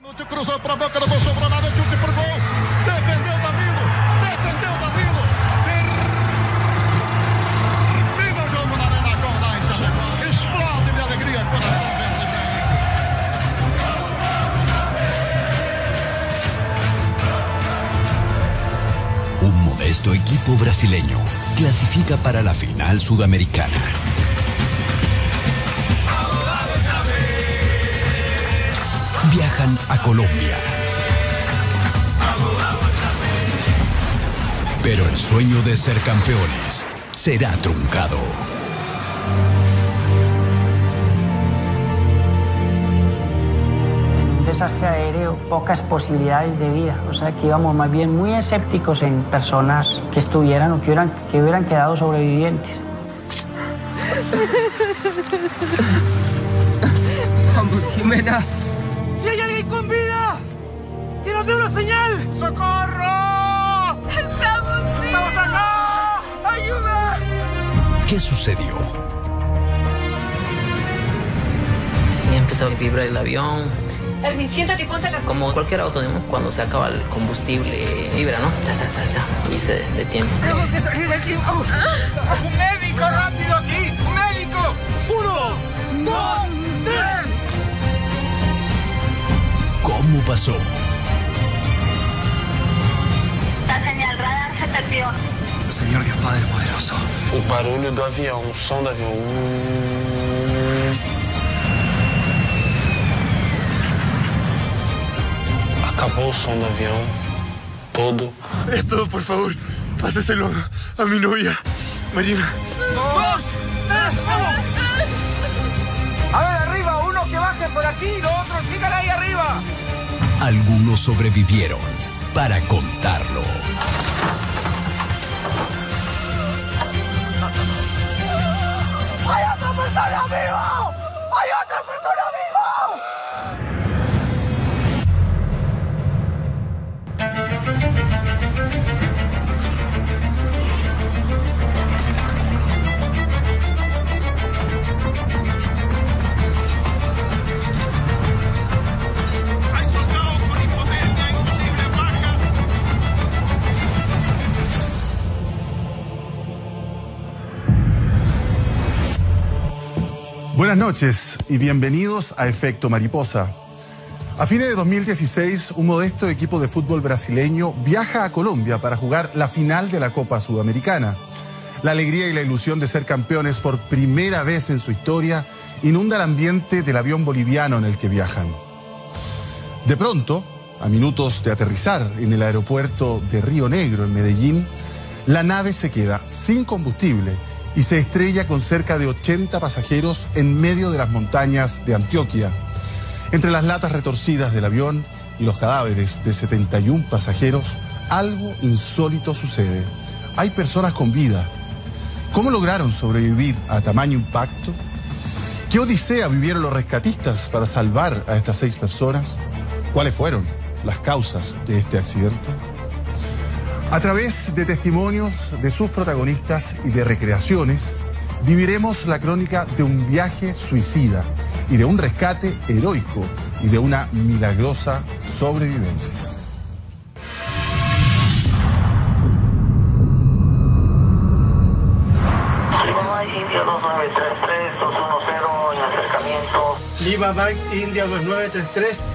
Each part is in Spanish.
Cruzou para a boca, não sobrou nada, chute por gol. Defendeu Danilo, defendeu Danilo. Termina o jogo na Arena Jornais. Explode de alegria, coração verde. Un modesto equipo brasileño clasifica para la final sudamericana. A Colombia. Pero el sueño de ser campeones será truncado. un desastre aéreo, pocas posibilidades de vida. O sea que íbamos más bien muy escépticos en personas que estuvieran o que hubieran, que hubieran quedado sobrevivientes. Vamos, Jimena. ¡Socorro! ¡Estamos vivos! ¡Estamos acá! ¡Ayuda! ¿Qué sucedió? Y empezó a vibrar el avión. Erwin, siéntate y ponte la... Como cualquier auto, digamos, cuando se acaba el combustible, vibra, ¿no? Ta, ta, ta, ta, y se detiene. ¡Tenemos que salir de aquí! ¡Vamos! ¡Un médico rápido aquí! ¡Un médico! ¡Uno! ¡Dos! ¡Tres! ¿Cómo pasó? Señor Dios Padre Poderoso. O barulho do avião, o som do avião. Acabou o som do avião. Todo. Esto, por favor, páseselo a mi novia, Marina. ¡Dos! ¡Tres! ¡Vamos! A ver, arriba, uno que baje por aquí y los otros sigan ahí arriba. Algunos sobrevivieron para contarlo. ¡Hay otra persona viva! Noches y bienvenidos a Efecto Mariposa. A fines de 2016, un modesto equipo de fútbol brasileño viaja a Colombia para jugar la final de la Copa Sudamericana. La alegría y la ilusión de ser campeones por primera vez en su historia inunda el ambiente del avión boliviano en el que viajan. De pronto, a minutos de aterrizar en el aeropuerto de Río Negro, en Medellín, la nave se queda sin combustible y se estrella con cerca de 80 pasajeros en medio de las montañas de Antioquia. Entre las latas retorcidas del avión y los cadáveres de 71 pasajeros, algo insólito sucede. Hay personas con vida. ¿Cómo lograron sobrevivir a tamaño impacto? ¿Qué odisea vivieron los rescatistas para salvar a estas seis personas? ¿Cuáles fueron las causas de este accidente? A través de testimonios de sus protagonistas y de recreaciones, viviremos la crónica de un viaje suicida y de un rescate heroico y de una milagrosa sobrevivencia. Lima India 2933, 210 en acercamiento. Lima Mike India 2933.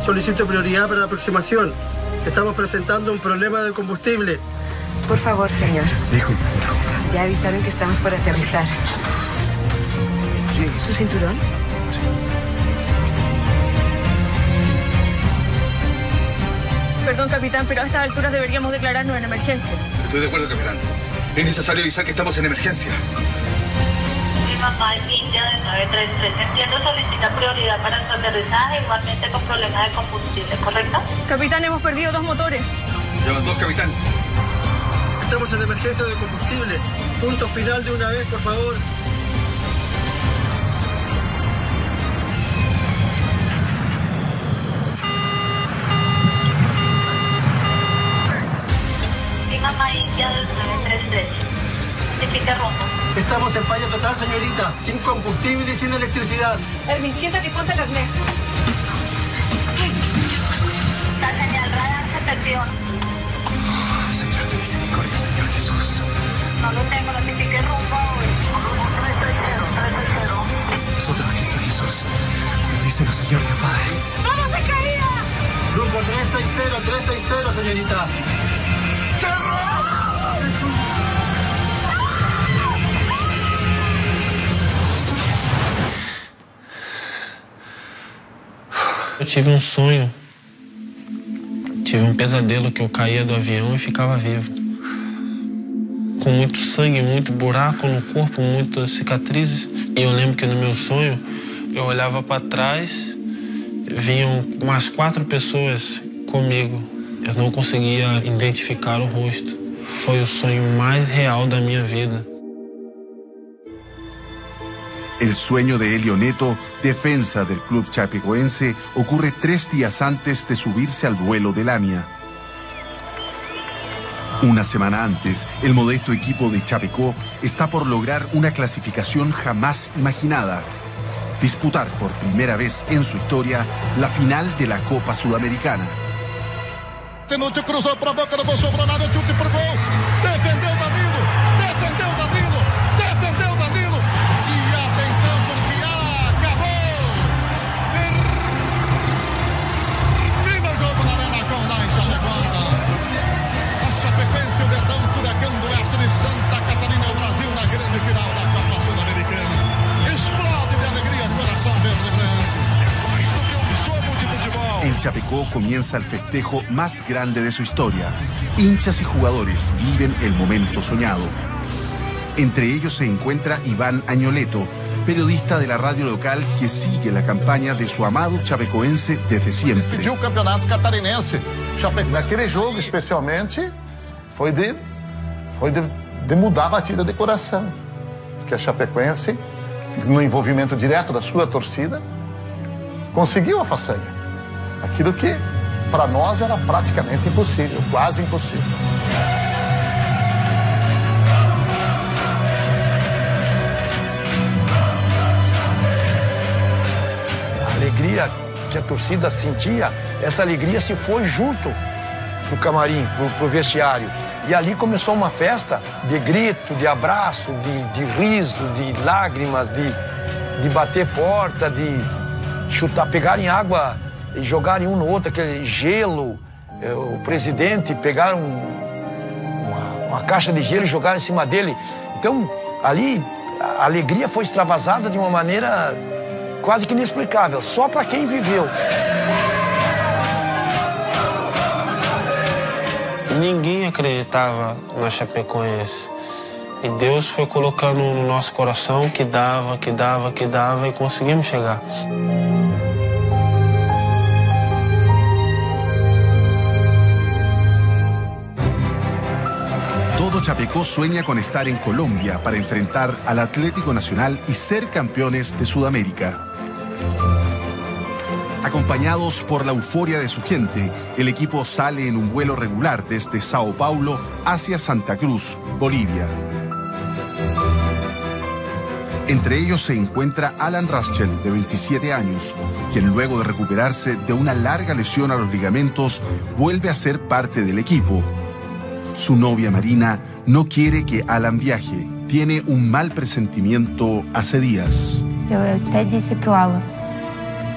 Solicito prioridad para la aproximación. Estamos presentando un problema de combustible. Por favor, señor. Disculpe. Ya avisaron que estamos por aterrizar. ¿Su cinturón? Perdón, capitán, pero a estas alturas deberíamos declararnos en emergencia. Estoy de acuerdo, capitán. Es necesario avisar que estamos en emergencia. Lima Mike India de 933. Entiendo solicita prioridad para su aterrizaje, igualmente con problemas de combustible, ¿correcto? Capitán, hemos perdido dos motores. Llevan dos, capitán. Estamos en emergencia de combustible. Punto final de una vez, por favor. Lima de 933. Estamos en falla total, señorita. Sin combustible y sin electricidad. Hermin, siéntate y ponte el arnés. Pásale al radar, se perdió. Ah, señor de misericordia, Señor Jesús. No lo tengo, lo notifique rumbo. Nosotros, Cristo Jesús, bendícenos, Señor Dios Padre. ¡Vamos, Zacarías! Rumbo 360, 360, señorita. Eu tive um sonho, tive um pesadelo que eu caía do avião e ficava vivo. Com muito sangue, muito buraco no corpo, muitas cicatrizes. E eu lembro que no meu sonho eu olhava para trás, vinham umas quatro pessoas comigo. Eu não conseguia identificar o rosto. Foi o sonho mais real da minha vida. El sueño de Elio Neto, defensa del club chapecoense, ocurre tres días antes de subirse al vuelo del AMIA. Una semana antes, el modesto equipo de Chapecó está por lograr una clasificación jamás imaginada. Disputar por primera vez en su historia la final de la Copa Sudamericana. Chapecó comienza el festejo más grande de su historia. Hinchas y jugadores viven el momento soñado. Entre ellos se encuentra Iván Añoleto, periodista de la radio local que sigue la campaña de su amado chapecoense desde siempre. O campeonato catarinense. Chapecoense. Naquele jogo, especialmente, foi de, foi de, mudar a batida de coração. Porque a Chapecoense, no envolvimento direto da sua torcida, conseguiu a façanha. Aquilo que, para nós, era praticamente impossível, quase impossível. A alegria que a torcida sentia, essa alegria se foi junto pro camarim, pro, pro vestiário. E ali começou uma festa de grito, de abraço, de, de riso, de lágrimas, de, de bater porta, de chutar, pegarem água e jogarem um no outro, aquele gelo. Eh, O presidente pegaram uma, uma caixa de gelo e jogaram em cima dele. Então, ali, a alegria foi extravasada de uma maneira quase que inexplicável, só para quem viveu. Ninguém acreditava na Chapecoense. E Deus foi colocando no nosso coração que dava, que dava, que dava e conseguimos chegar. Chapecó sueña con estar en Colombia para enfrentar al Atlético Nacional y ser campeones de Sudamérica. Acompañados por la euforia de su gente, el equipo sale en un vuelo regular desde Sao Paulo hacia Santa Cruz, Bolivia. Entre ellos se encuentra Alan Raschel, de 27 años, quien luego de recuperarse de una larga lesión a los ligamentos, vuelve a ser parte del equipo. Su novia Marina no quiere que Alan viaje. Tiene un mal presentimiento hace días. Eu, eu até disse pro Alan,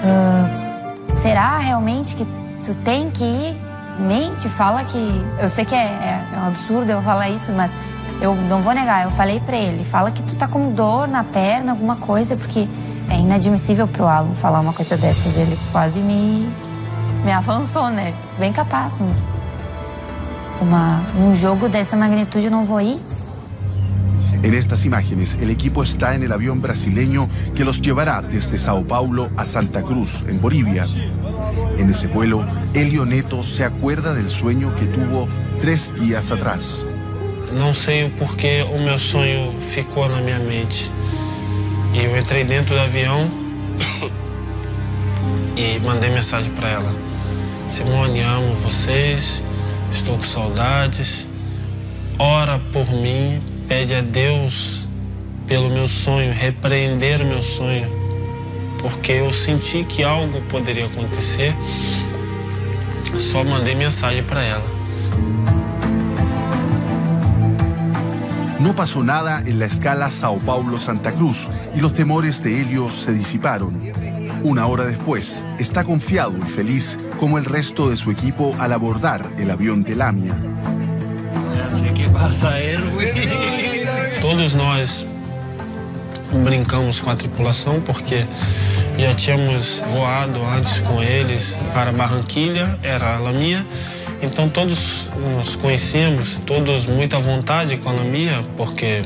"Ah, será realmente que tu tem que ir? Mente, fala que. Eu sei que é, é- é um absurdo eu falar isso, mas eu não vou negar. Eu falei pra ele, fala que tu tá com dor na perna, alguma coisa, porque é inadmissível pro Alan falar uma coisa dessas. Ele quase me, me avançou, né? Bem capaz. né? Uma, um jogo dessa magnitude eu não vou ir. En estas imágenes, el equipo está en el avión brasileño que los llevará desde Sao Paulo a Santa Cruz, en Bolivia. En ese vuelo, Elio Neto se acuerda del sueño que tuvo tres días atrás. Não sei o porquê o meu sonho ficou na minha mente. E eu entrei dentro do avião e mandei mensagem para ela. Simone, amo vocês, estou com saudades. Ora por mim, pede a Deus pelo meu sonho, repreender o meu sonho. Porque eu senti que algo poderia acontecer. Só mandei mensagem para ela. No pasó nada en la escala Sao Paulo-Santa Cruz y los temores de Helio se disiparon. Una hora después, está confiado y feliz como el resto de su equipo al abordar el avión de Lamia. Ya sé qué pasa, Erwin. Todos nós brincamos com a tripulação porque já tínhamos voado antes com eles para Barranquilha, era a Lamia. Então todos nos conhecíamos, todos muito à vontade com a Lamia, porque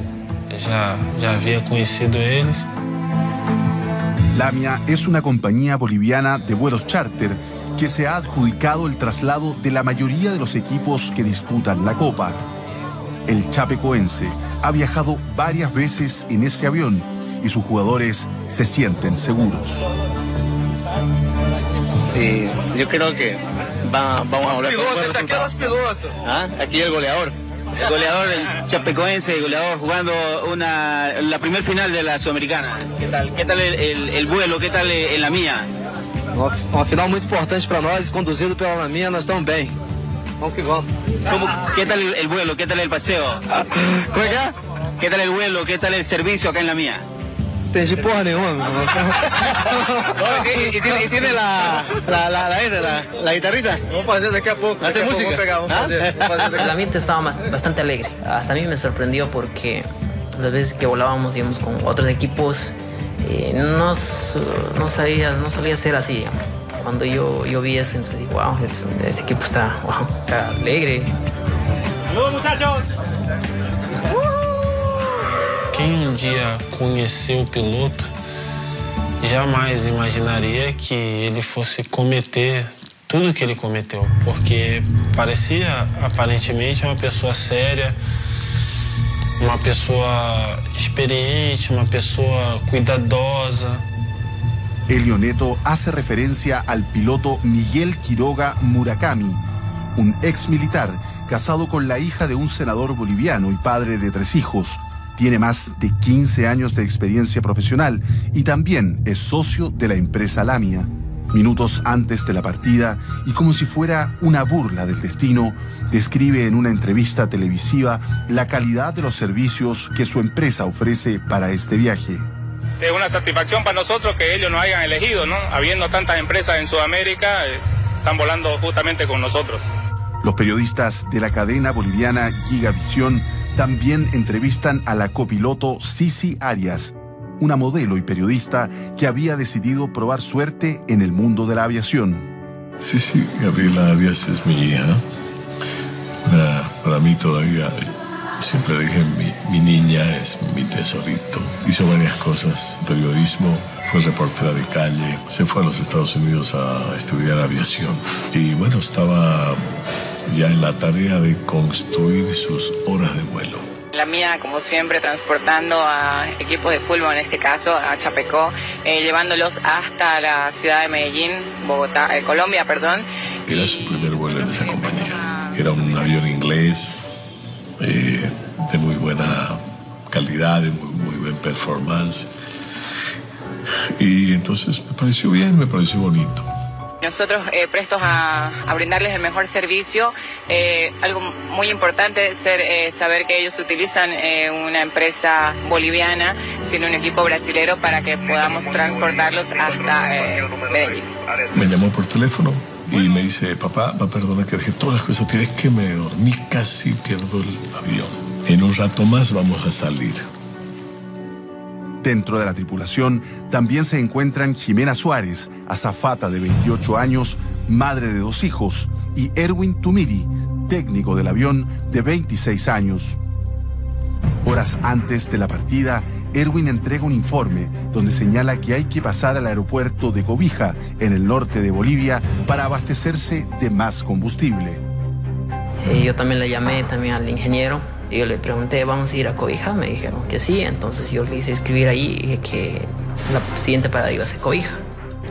já, já havia conhecido eles. Lamia es una compañía boliviana de vuelos charter que se ha adjudicado el traslado de la mayoría de los equipos que disputan la Copa. El Chapecoense ha viajado varias veces en ese avión y sus jugadores se sienten seguros. Sí, yo creo que va- vamos a volver con buen resultado. ¿Ah? Aquí el goleador. El goleador, el chapecoense, el goleador jugando una, la primer final de la Sudamericana. ¿Qué tal? ¿Qué tal el, el- el vuelo? ¿Qué tal en la mía? Uma, uma final muito importante para nós, conduzido pela Laminha, nós estamos bem. Vamos que vamos. ¿Cómo- ¿Qué tal el, el vuelo? ¿Qué tal el paseo? ¿Cómo que? ¿Qué tal el vuelo? ¿Qué tal el servicio acá en la mía? Entendi porra nenhuma, meu. ¿Y, y tiene, y tiene la, la, la, la, la, la guitarrita? Vamos fazer daqui a pouco. ¿Hace daqui a pouco música? Vamos pegar, vamos ¿Ah? fazer. Vamos fazer daqui El ambiente estaba más- bastante alegre. Hasta a mí me sorprendió porque las veces que volábamos, digamos, con otros equipos, eh, no, no, sabía, no solía ser así. Cuando yo, yo vi eso, entonces dije, wow, este, este equipo está, wow, está alegre. ¡Saludos, muchachos! Quem um dia conheceu o piloto jamais imaginaria que ele fosse cometer tudo que ele cometeu, porque parecia aparentemente uma pessoa séria, uma pessoa experiente, uma pessoa cuidadosa. Elio Neto hace referencia al piloto Miguel Quiroga Murakami, un ex militar casado con la hija de un senador boliviano y padre de tres hijos. Tiene más de 15 años de experiencia profesional y también es socio de la empresa Lamia. Minutos antes de la partida, y como si fuera una burla del destino, describe en una entrevista televisiva la calidad de los servicios que su empresa ofrece para este viaje. Es una satisfacción para nosotros que ellos nos hayan elegido, ¿no? Habiendo tantas empresas en Sudamérica, eh, están volando justamente con nosotros. Los periodistas de la cadena boliviana Gigavisión también entrevistan a la copiloto Sisi Arias, una modelo y periodista que había decidido probar suerte en el mundo de la aviación. Sí, sí, Gabriela Arias es mi hija. Para mí todavía, siempre dije, mi, mi niña es mi tesorito. Hizo varias cosas, periodismo, fue reportera de calle, se fue a los Estados Unidos a estudiar aviación. Y bueno, estaba ya en la tarea de construir sus horas de vuelo. La mía, como siempre, transportando a equipos de fútbol, en este caso a Chapecó, eh, llevándolos hasta la ciudad de Medellín, Bogotá, eh, Colombia, perdón. Era su primer vuelo en esa compañía. Era un avión inglés eh, de muy buena calidad, de muy, muy buen performance. Y entonces me pareció bien, me pareció bonito. Nosotros eh, prestos a, a brindarles el mejor servicio. Eh, algo muy importante es eh, saber que ellos utilizan eh, una empresa boliviana, sino un equipo brasilero para que podamos transportarlos hasta eh, Medellín. Me llamó por teléfono y me dice, papá, va, perdona que dejé todas las cosas, tienes que me dormí casi, pierdo el avión. En un rato más vamos a salir. Dentro de la tripulación también se encuentran Jimena Suárez, azafata de 28 años, madre de dos hijos, y Erwin Tumiri, técnico del avión de 26 años. Horas antes de la partida, Erwin entrega un informe donde señala que hay que pasar al aeropuerto de Cobija, en el norte de Bolivia, para abastecerse de más combustible. Eh, yo también le llamé también al ingeniero yo le pregunté, ¿vamos a ir a Cobija? Me dijeron que sí, entonces yo le hice escribir ahí que la siguiente parada iba a ser Cobija.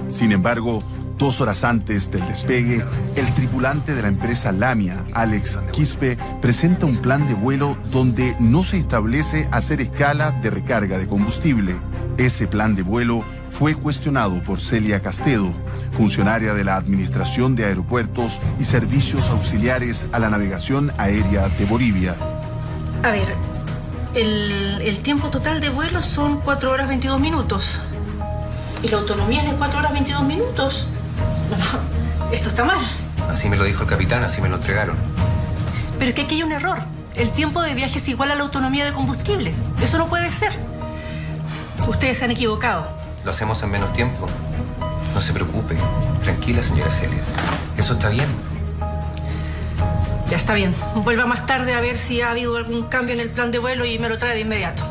Sin embargo, dos horas antes del despegue, el tripulante de la empresa Lamia, Alex Quispe, presenta un plan de vuelo donde no se establece hacer escala de recarga de combustible. Ese plan de vuelo fue cuestionado por Celia Castedo, funcionaria de la Administración de Aeropuertos y Servicios Auxiliares a la Navegación Aérea de Bolivia. A ver, El, el tiempo total de vuelo son 4 horas 22 minutos. ¿Y la autonomía es de 4 horas 22 minutos? No, no, esto está mal. Así me lo dijo el capitán, así me lo entregaron. Pero es que aquí hay un error. El tiempo de viaje es igual a la autonomía de combustible. Eso no puede ser. Ustedes se han equivocado. Lo hacemos en menos tiempo. No se preocupe. Tranquila, señora Celia. Eso está bien. Ya está bien. Vuelva más tarde a ver si ha habido algún cambio en el plan de vuelo y me lo trae de inmediato.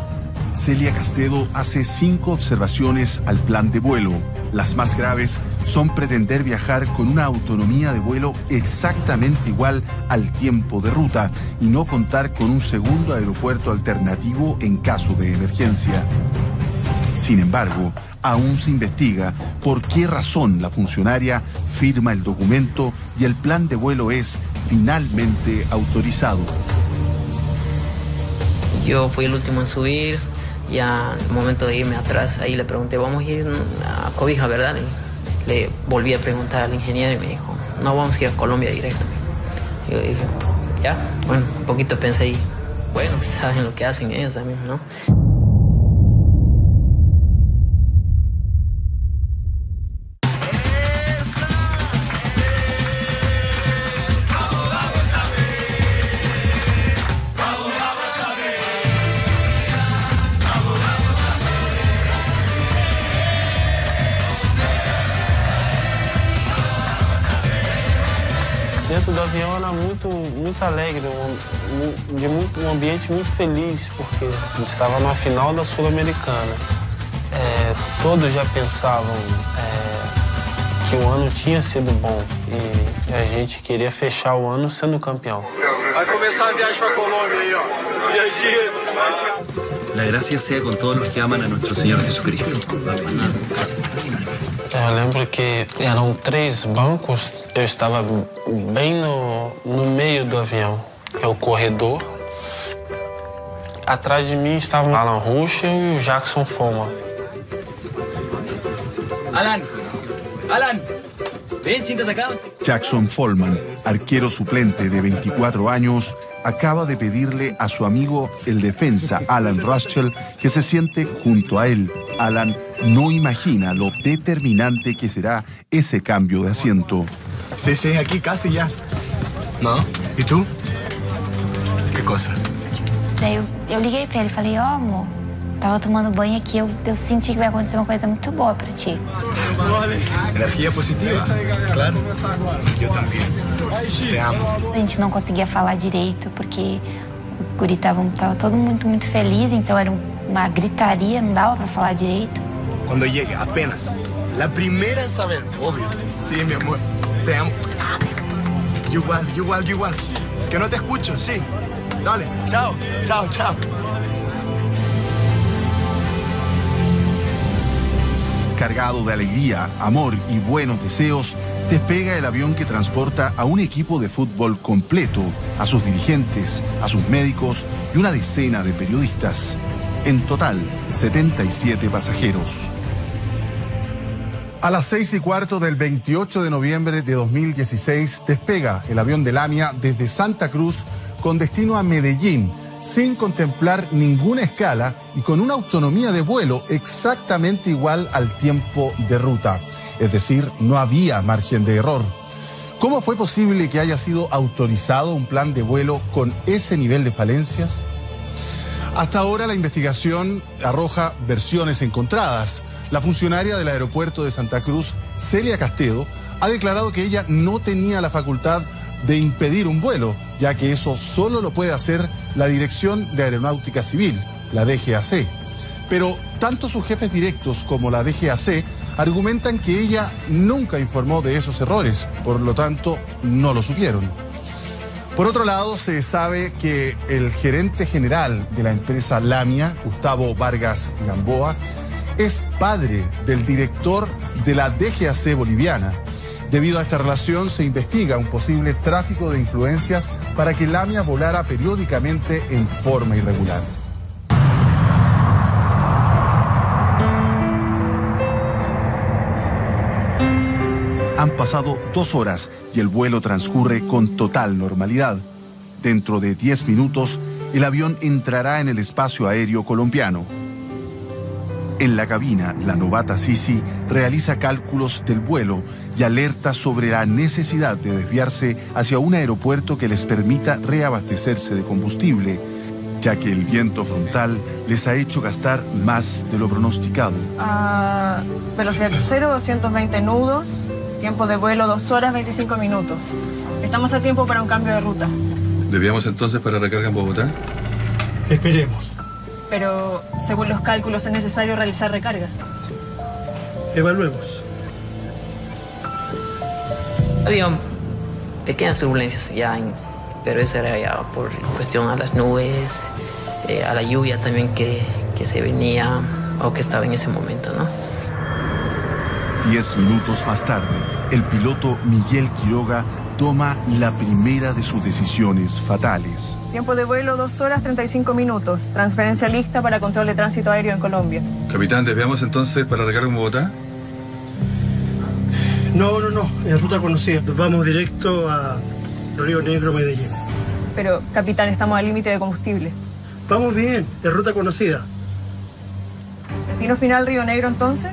Celia Castedo hace cinco observaciones al plan de vuelo. Las más graves son pretender viajar con una autonomía de vuelo exactamente igual al tiempo de ruta y no contar con un segundo aeropuerto alternativo en caso de emergencia. Sin embargo, aún se investiga por qué razón la funcionaria firma el documento y el plan de vuelo es finalmente autorizado. Yo fui el último en subir, ya al momento de irme atrás, ahí le pregunté, vamos a ir a Cobija, ¿verdad? Y le volví a preguntar al ingeniero y me dijo, no, vamos a ir a Colombia directo. Yo dije, ya, bueno, un poquito pensé y, bueno, saben lo que hacen ellos también, ¿no? Muito, muito alegre, um, de muito, um ambiente muito feliz, porque a gente estava na final da Sul-Americana. É, todos já pensavam é, que o ano tinha sido bom e a gente queria fechar o ano sendo campeão. Vai começar a viagem para Colômbia aí, ó. La gracia sea con todos los que aman a nuestro Señor Jesucristo. Eu lembro que eram três bancos, eu estava bem no, no meio do avião. É o corredor. Atrás de mim estavam Alan Ruschel e o Jackson Foma. Alan, ven, siéntate acá. Jackson Follman, arquero suplente de 24 años, acaba de pedirle a su amigo el defensa Alan Ruschel que se siente junto a él. Alan no imagina lo determinante que será ese cambio de asiento. Sí, sí, aquí casi ya. ¿No? ¿Y tú? ¿Qué cosa? Liguei pra ele e falei, ó amor, tava tomando banho aqui, eu, eu senti que vai acontecer uma coisa muito boa pra ti. Energía positiva. Claro. Yo también. Te amo. A gente não conseguia falar direito, porque o guri tava, tava todo muito, muito feliz, então era uma gritaria, não dava pra falar direito. Cuando llegue, apenas. La primera en saber, obvio. Sí, mi amor. Te amo. Igual, igual, igual. Es que no te escucho, sí. Dale, chao, chao, chao. Cargado de alegría, amor y buenos deseos, despega el avión que transporta a un equipo de fútbol completo, a sus dirigentes, a sus médicos y una decena de periodistas. En total, 77 pasajeros. A las seis y cuarto del 28 de noviembre de 2016 despega el avión de Lamia desde Santa Cruz con destino a Medellín, sin contemplar ninguna escala y con una autonomía de vuelo exactamente igual al tiempo de ruta. Es decir, no había margen de error. ¿Cómo fue posible que haya sido autorizado un plan de vuelo con ese nivel de falencias? Hasta ahora la investigación arroja versiones encontradas. La funcionaria del aeropuerto de Santa Cruz, Celia Castedo, ha declarado que ella no tenía la facultad de impedir un vuelo, ya que eso solo lo puede hacer la Dirección de Aeronáutica Civil, la DGAC. Pero tanto sus jefes directos como la DGAC argumentan que ella nunca informó de esos errores, por lo tanto no lo supieron. Por otro lado, se sabe que el gerente general de la empresa Lamia, Gustavo Vargas Gamboa, es padre del director de la DGAC boliviana. Debido a esta relación se investiga un posible tráfico de influencias para que Lamia volara periódicamente en forma irregular. Han pasado dos horas y el vuelo transcurre con total normalidad. Dentro de 10 minutos, el avión entrará en el espacio aéreo colombiano. En la cabina, la novata Sisi realiza cálculos del vuelo y alerta sobre la necesidad de desviarse hacia un aeropuerto que les permita reabastecerse de combustible, ya que el viento frontal les ha hecho gastar más de lo pronosticado. Ah, velocidad crucero 220 nudos, tiempo de vuelo 2 horas 25 minutos. Estamos a tiempo para un cambio de ruta. ¿Debíamos entonces para recarga en Bogotá? Esperemos. Pero según los cálculos es necesario realizar recarga. Evaluemos. Había pequeñas turbulencias ya, en- pero eso era ya por cuestión a las nubes, eh, a la lluvia también que, que se venía o que estaba en ese momento, ¿no? Diez minutos más tarde, el piloto Miguel Quiroga toma la primera de sus decisiones fatales. Tiempo de vuelo 2 horas 35 minutos. Transferencia lista para control de tránsito aéreo en Colombia. Capitán, ¿desviamos entonces para recarga en Bogotá? No, no, no, es ruta conocida. Nos vamos directo a Río Negro, Medellín. Pero, capitán, estamos al límite de combustible. Vamos bien, es ruta conocida. ¿Destino final Río Negro entonces?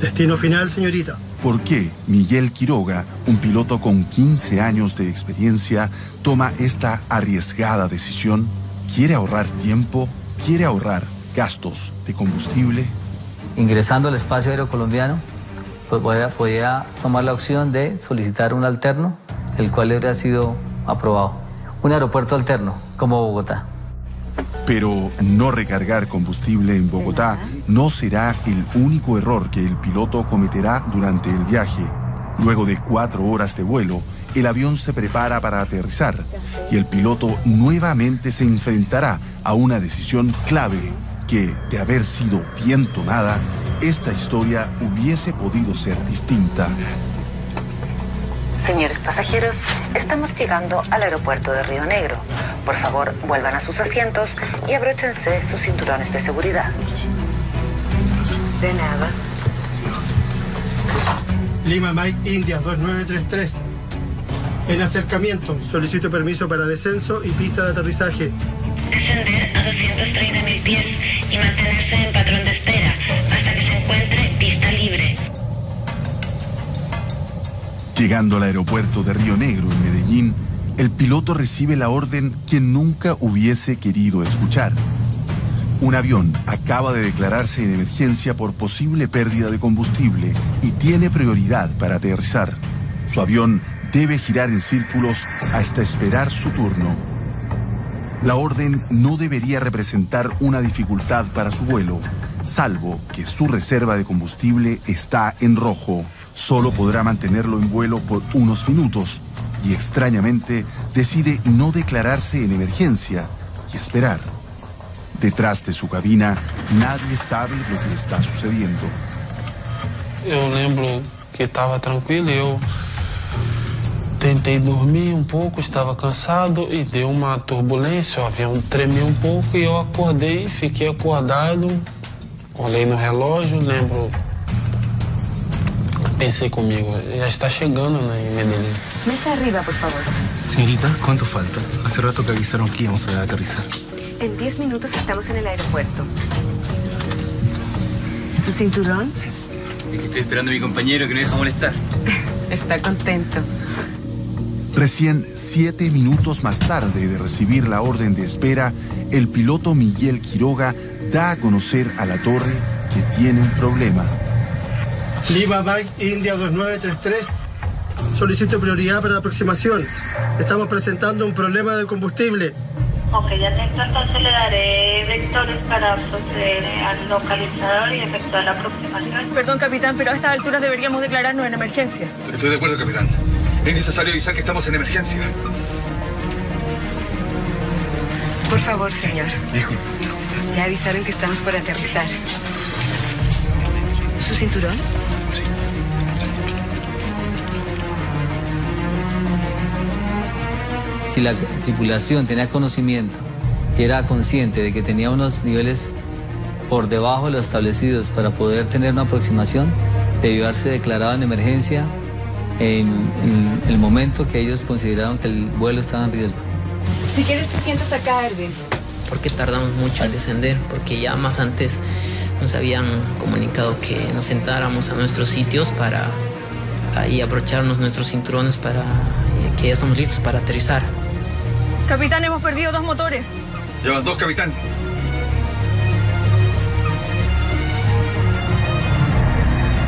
Destino final, señorita. ¿Por qué Miguel Quiroga, un piloto con 15 años de experiencia, toma esta arriesgada decisión? ¿Quiere ahorrar tiempo? ¿Quiere ahorrar gastos de combustible? Ingresando al espacio aéreo colombiano, pues podía, podía tomar la opción de solicitar un alterno, el cual habría sido aprobado. Un aeropuerto alterno, como Bogotá. Pero no recargar combustible en Bogotá no será el único error que el piloto cometerá durante el viaje. Luego de cuatro horas de vuelo, el avión se prepara para aterrizar y el piloto nuevamente se enfrentará a una decisión clave que, de haber sido bien tomada, esta historia hubiese podido ser distinta. Señores pasajeros, estamos llegando al aeropuerto de Río Negro. Por favor, vuelvan a sus asientos y abróchense sus cinturones de seguridad. De nada. Lima Mike India 2933. En acercamiento, solicito permiso para descenso y pista de aterrizaje. Descender a 230 mil pies y mantenerse en patrón de espera hasta que se encuentre pista libre. Llegando al aeropuerto de Río Negro, en Medellín, el piloto recibe la orden que nunca hubiese querido escuchar. Un avión acaba de declararse en emergencia por posible pérdida de combustible y tiene prioridad para aterrizar. Su avión debe girar en círculos hasta esperar su turno. La orden no debería representar una dificultad para su vuelo, salvo que su reserva de combustible está en rojo. Solo podrá mantenerlo en vuelo por unos minutos y extrañamente decide no declararse en emergencia y esperar. Detrás de su cabina, nadie sabe lo que está sucediendo. Eu lembro que estava tranquilo, eu tentei dormir um pouco, estava cansado e deu uma turbulência, o avião tremeu um pouco e eu acordei, fiquei acordado, olhei no relógio, lembro, pensei comigo, já está chegando né, em Medellín. Mesa arriba, por favor. Señorita, ¿cuánto falta? Hace rato que avisaron que íbamos a aterrizar. En 10 minutos estamos en el aeropuerto. ¿Su cinturón? Es que estoy esperando a mi compañero que no deja molestar. Está contento. Recién siete minutos más tarde de recibir la orden de espera, el piloto Miguel Quiroga da a conocer a la torre que tiene un problema. Lima Mike India 2933. Solicito prioridad para aproximación. Estamos presentando un problema de combustible. Ok, ya tengo, entonces le daré vectores para proceder al localizador y efectuar la aproximación. Perdón, capitán, pero a estas alturas deberíamos declararnos en emergencia. Estoy de acuerdo, capitán. Es necesario avisar que estamos en emergencia. Por favor, señor. Dijo. Ya avisaron que estamos por aterrizar. ¿Su cinturón? Si la tripulación tenía conocimiento y era consciente de que tenía unos niveles por debajo de los establecidos para poder tener una aproximación, debió haberse declarado en emergencia en, en el momento que ellos consideraron que el vuelo estaba en riesgo. Si quieres te sientas acá, Erwin. ¿Por qué tardamos mucho en descender? Porque ya más antes nos habían comunicado que nos sentáramos a nuestros sitios para ahí abrocharnos nuestros cinturones para que ya estamos listos para aterrizar. Capitán, hemos perdido dos motores. Llevan dos, capitán.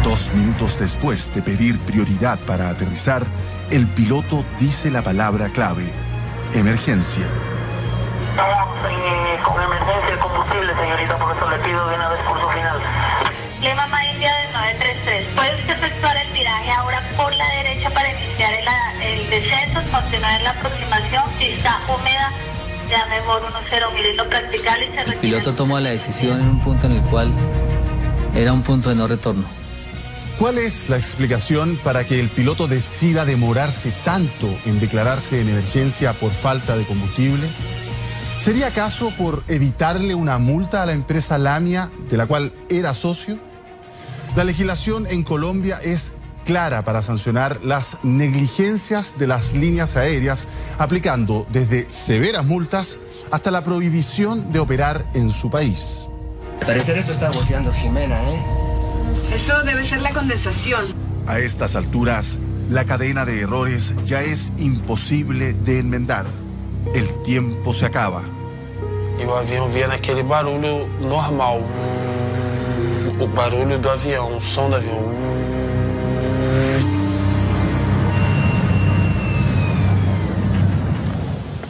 Dos minutos después de pedir prioridad para aterrizar, el piloto dice la palabra clave, emergencia. Estamos eh, con emergencia de combustible, señorita, por eso le pido de una vez curso final. Mamá India del 933. ¿Puede usted efectuar el viraje ahora por la derecha para iniciar el, el descenso, continuar la aproximación? Si está húmeda, llame por 10 milito practicar y se El retira. piloto toma la decisión en un punto en el cual era un punto de no retorno. ¿Cuál es la explicación para que el piloto decida demorarse tanto en declararse en emergencia por falta de combustible? ¿Sería acaso por evitarle una multa a la empresa Lamia, de la cual era socio? La legislación en Colombia es clara para sancionar las negligencias de las líneas aéreas, aplicando desde severas multas hasta la prohibición de operar en su país. Al parecer eso está volteando Jimena, ¿eh? Eso debe ser la condensación. A estas alturas, la cadena de errores ya es imposible de enmendar. El tiempo se acaba. E o avião via naquele barulho normal. O barulho do avião, o som do avião.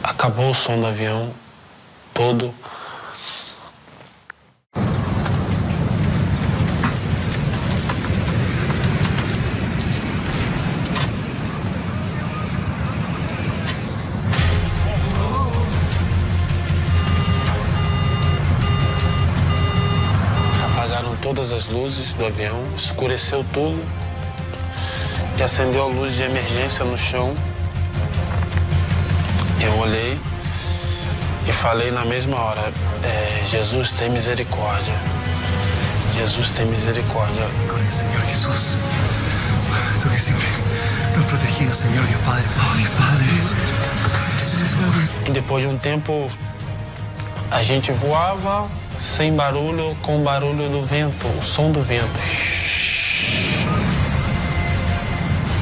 Acabou o som do avião todo. Luzes do avião, escureceu tudo e acendeu a luz de emergência no chão. Eu olhei e falei na mesma hora: é, Jesus tem misericórdia. Jesus tem misericórdia. Misericordia, Señor Jesús. Tú que siempre nos protegido, Señor Dios Padre. Oh, Padre. E depois de um tempo, a gente voava sem barulho, com o barulho do vento, o som do vento.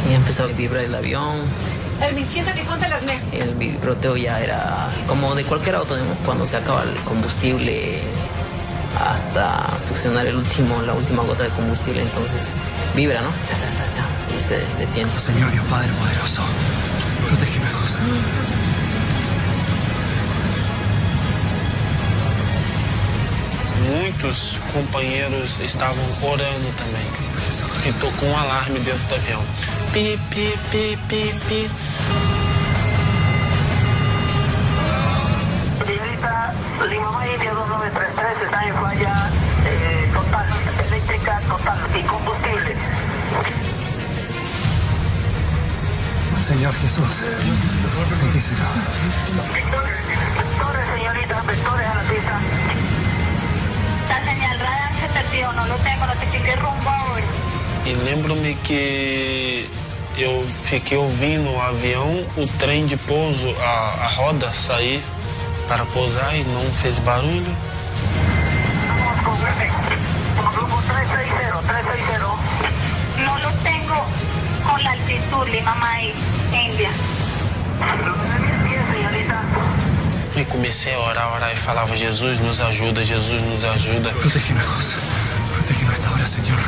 Y empezó a vibrar el avión. El arnés. El vibroteo ya era como de cualquier auto, cuando se acaba el combustible hasta succionar el último, la última gota de combustible, entonces vibra, ¿no? Y se detiene. Señor Dios Padre poderoso, protégenos. Muitos companheiros estavam orando também. E tocou um alarme dentro do avião. Pi, pi, pi, pi, pi. Señorita, Lima Mamá India 2933 está en falla eh, total, eléctrica total y combustible. Señor Jesús, bendícelo. Vectores, señorita, vectores a la pista. Tengo, notifique rumbo ahora. E lembro-me que eu fiquei ouvindo o avião, o trem de pouso, a, a roda sair para pousar e não fez barulho. Vamos con con grupo 360, 360. No lo tengo con la altitud, Lima May, India. Bien, señorita. E comecei a orar, orar e falava: Jesus nos ajuda, Jesus nos ajuda. Protégenos esta hora, Señor.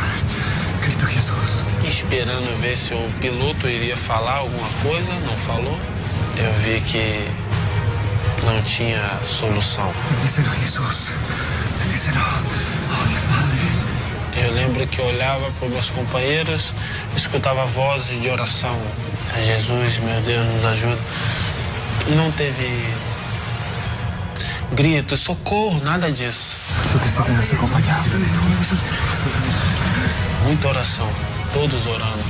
Cristo Jesús. Esperando ver se o piloto iria falar alguma coisa, não falou. Eu vi que não tinha solução. Bendícelo, Jesús. Bendícelo. Oh, Padre. Eu lembro que eu olhava para os meus companheiros, escutava vozes de oração. Jesus, meu Deus, nos ajuda. Não teve gritos, socorro, nada disso. Nos acompañado. Muita oração, todos orando.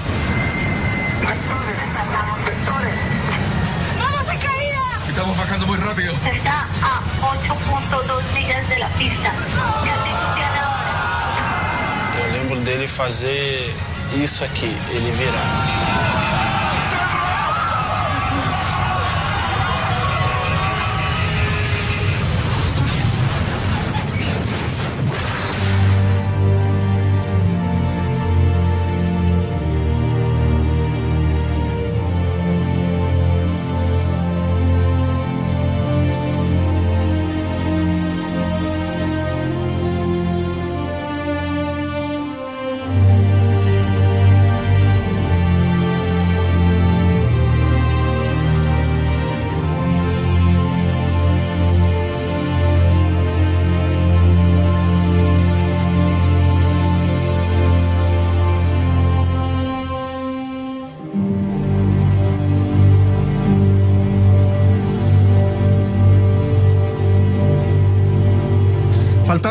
¡Vamos a caída! Estamos bajando muy rápido. Está a 8.2 millas de la pista. Eu lembro dele fazer isso aqui, ele virar.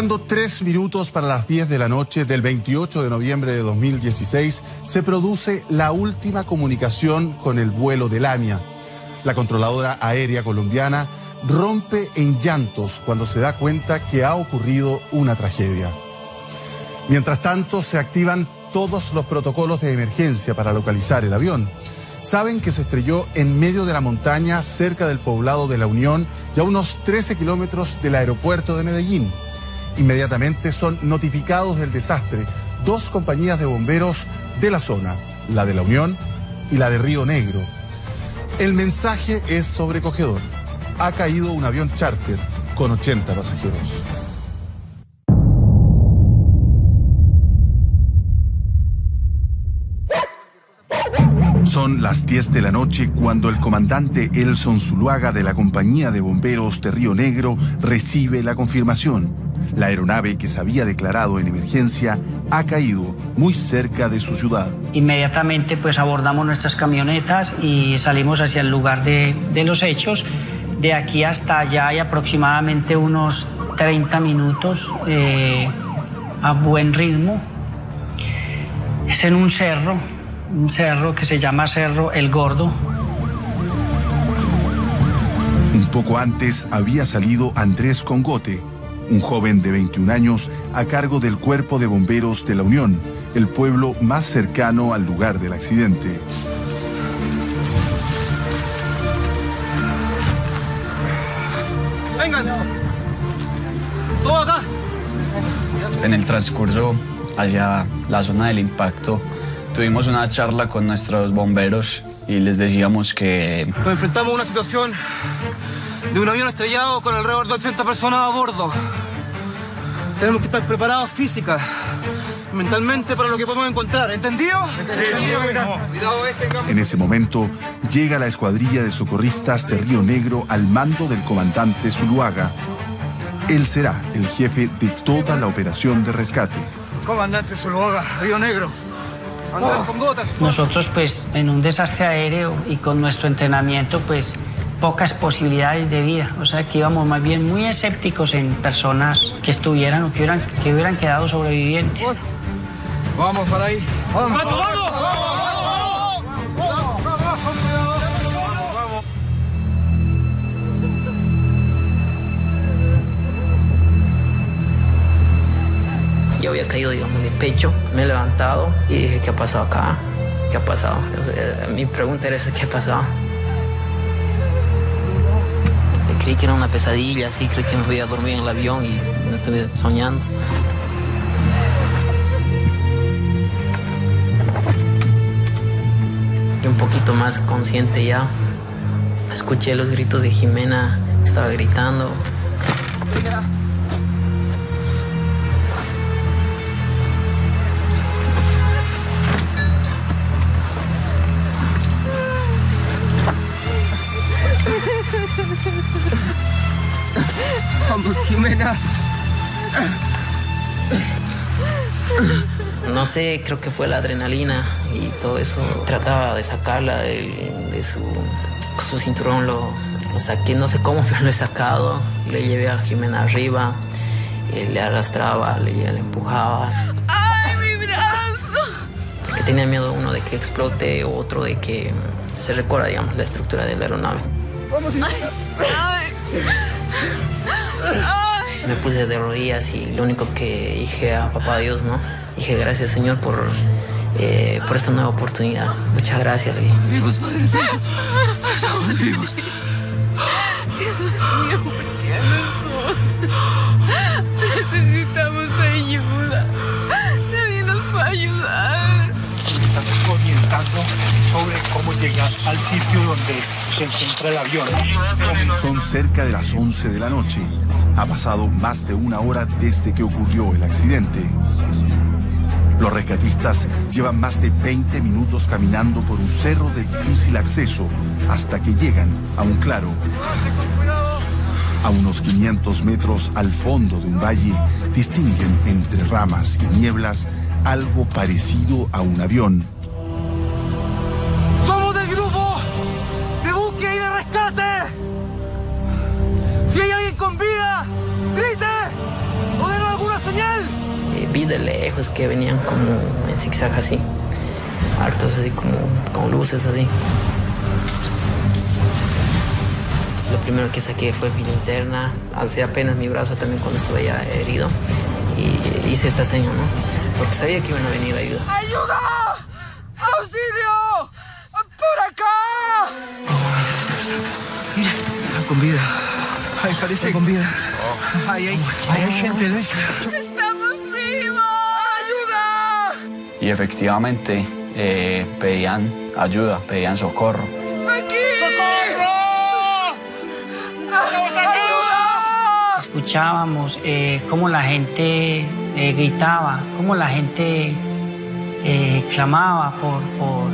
Faltando tres minutos para las 10 de la noche del 28 de noviembre de 2016, se produce la última comunicación con el vuelo de Lamia. La controladora aérea colombiana rompe en llantos cuando se da cuenta que ha ocurrido una tragedia. Mientras tanto, se activan todos los protocolos de emergencia para localizar el avión. Saben que se estrelló en medio de la montaña cerca del poblado de La Unión y a unos 13 kilómetros del aeropuerto de Medellín. Inmediatamente son notificados del desastre dos compañías de bomberos de la zona, la de La Unión y la de Río Negro. El mensaje es sobrecogedor. Ha caído un avión charter con 80 pasajeros. Son las 10 de la noche cuando el comandante Elson Zuluaga de la compañía de bomberos de Río Negro recibe la confirmación. La aeronave que se había declarado en emergencia ha caído muy cerca de su ciudad. Inmediatamente pues abordamos nuestras camionetas y salimos hacia el lugar de, de los hechos. De aquí hasta allá hay aproximadamente unos 30 minutos eh, a buen ritmo. Es en un cerro, un cerro que se llama Cerro El Gordo. Un poco antes había salido Andrés Congote, un joven de 21 años a cargo del Cuerpo de Bomberos de la Unión, el pueblo más cercano al lugar del accidente. Vengan. Todo acá. En el transcurso hacia la zona del impacto, tuvimos una charla con nuestros bomberos y les decíamos que Nos enfrentamos a una situación de un avión estrellado con alrededor de 80 personas a bordo. Tenemos que estar preparados física, mentalmente para lo que podemos encontrar. ¿Entendido? Entendido, En ese momento llega la escuadrilla de socorristas de Río Negro al mando del comandante Zuluaga. Él será el jefe de toda la operación de rescate. Comandante Zuluaga, Río Negro. Gotas. Nosotros pues en un desastre aéreo y con nuestro entrenamiento pues pocas posibilidades de vida. O sea que íbamos más bien muy escépticos en personas que estuvieran o que hubieran, que hubieran quedado sobrevivientes. Vamos para ahí. Vamos. Yo había caído, digamos, de pecho, me he levantado y dije, ¿qué ha pasado acá? ¿Qué ha pasado? O sea, mi pregunta era esa, ¿qué ha pasado? Creí que era una pesadilla, así, creí que me había dormido en el avión y me estuve soñando. Y un poquito más consciente ya, escuché los gritos de Jimena, estaba gritando. Jimena. No sé, creo que fue la adrenalina y todo eso. Trataba de sacarla de, de su, su cinturón, lo, lo saqué, no sé cómo, pero lo he sacado. Le llevé a Jimena arriba, eh, le arrastraba, le, le empujaba. ¡Ay, mi brazo! Porque tenía miedo uno de que explote, otro de que se recorra, digamos, la estructura de la aeronave. Vamos, ¡Ay! ¡Ay! Me puse de rodillas y lo único que dije a papá Dios, ¿no? Dije gracias Señor por, eh, por esta nueva oportunidad. Muchas gracias, le dije. Vivos, Padre Santo. Estamos vivos. Dios mío, ¿por qué nosotros? Necesitamos ayuda. Nadie nos va a ayudar. Estamos orientando sobre cómo llegar al sitio donde se encuentra el avión. Son cerca de las 11 de la noche. Ha pasado más de una hora desde que ocurrió el accidente. Los rescatistas llevan más de 20 minutos caminando por un cerro de difícil acceso hasta que llegan a un claro. A unos 500 metros al fondo de un valle distinguen entre ramas y nieblas algo parecido a un avión. Lejos que venían como en zigzag así. Hartos así como con luces así. Lo primero que saqué fue mi linterna, alcé apenas mi brazo también cuando estuve ya herido y hice esta seña, ¿no? Porque sabía que iban a venir a ayudar. ¡Ayuda! ¡Auxilio! ¡Por acá! Mira, están con vida. Ay, parece. Con vida. Ay, ay, ay, hay gente, ¿no? Y efectivamente eh, pedían ayuda, pedían socorro. ¡Aquí! ¡Socorro! ¡Ayuda! Escuchábamos eh, cómo la gente eh, gritaba, cómo la gente eh, clamaba por, por,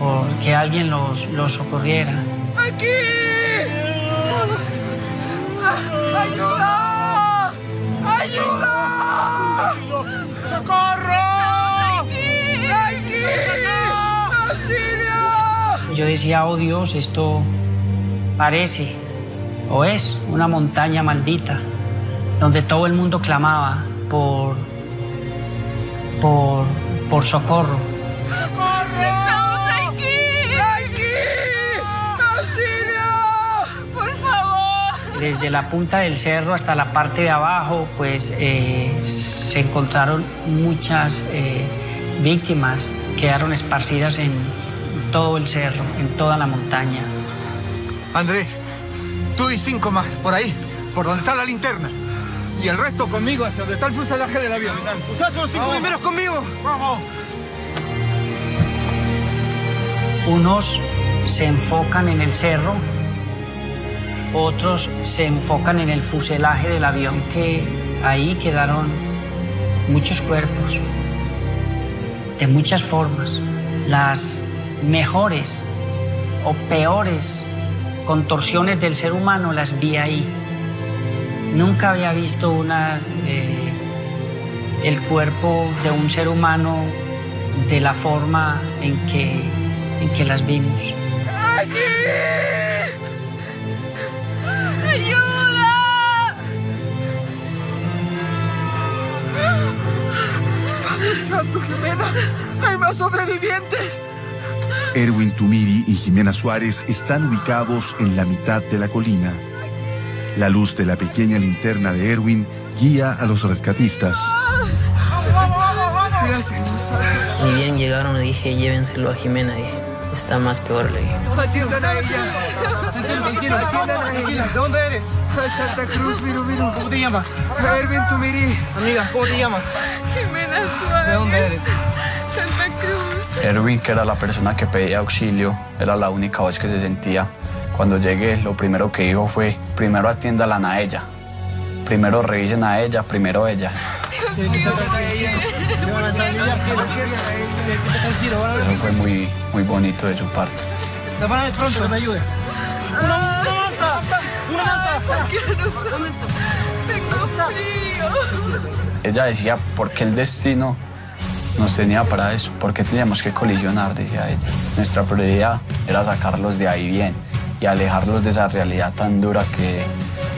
por que alguien los, los socorriera. ¡Aquí! ¡Ayuda! ¡Ayuda! ¡Socorro! Yo decía, oh Dios, esto parece o es una montaña maldita donde todo el mundo clamaba por, por, por socorro. ¡Estamos aquí! ¡Aquí! ¡Auxilio! ¡Por favor! Desde la punta del cerro hasta la parte de abajo, pues eh, se encontraron muchas eh, víctimas, quedaron esparcidas en todo el cerro, en toda la montaña. Andrés, tú y cinco más, por ahí, por donde está la linterna. Y el resto conmigo hacia donde está el fuselaje del avión. Muchachos, los cinco primeros conmigo. Vamos. Unos se enfocan en el cerro, otros se enfocan en el fuselaje del avión, que ahí quedaron muchos cuerpos, de muchas formas. Las mejores o peores contorsiones del ser humano las vi ahí. Nunca había visto una, eh, el cuerpo de un ser humano de la forma en que, en que las vimos. ¡Ayuda! ¡Padre Santo, Jimena! ¡Hay más sobrevivientes! Erwin Tumiri y Jimena Suárez están ubicados en la mitad de la colina. La luz de la pequeña linterna de Erwin guía a los rescatistas. Gracias, Ni bien llegaron, le dije, llévenselo a Jimena. Dije, está más peor, le dije. Atiendan a ella. Atiendan a ella. ¿De dónde eres? Santa Cruz, Miru, Miru. ¿Cómo te llamas? Erwin Tumiri. Amiga, ¿cómo te llamas? Jimena Suárez. ¿De dónde eres? Santa Cruz. Erwin, que era la persona que pedía auxilio, era la única voz que se sentía. Cuando llegué, lo primero que dijo fue, primero atiéndan a ella. Primero revisen a ella, primero ella. Eso fue muy, muy bonito de su parte. La de pronto, me ayudes. ¡Una, una manta! ¡Una manta! Tengo frío. Ella decía, ¿por qué el destino nos tenía para eso? ¿Por qué teníamos que colisionar? Decía ella. Nuestra prioridad era sacarlos de ahí bien y alejarlos de esa realidad tan dura que,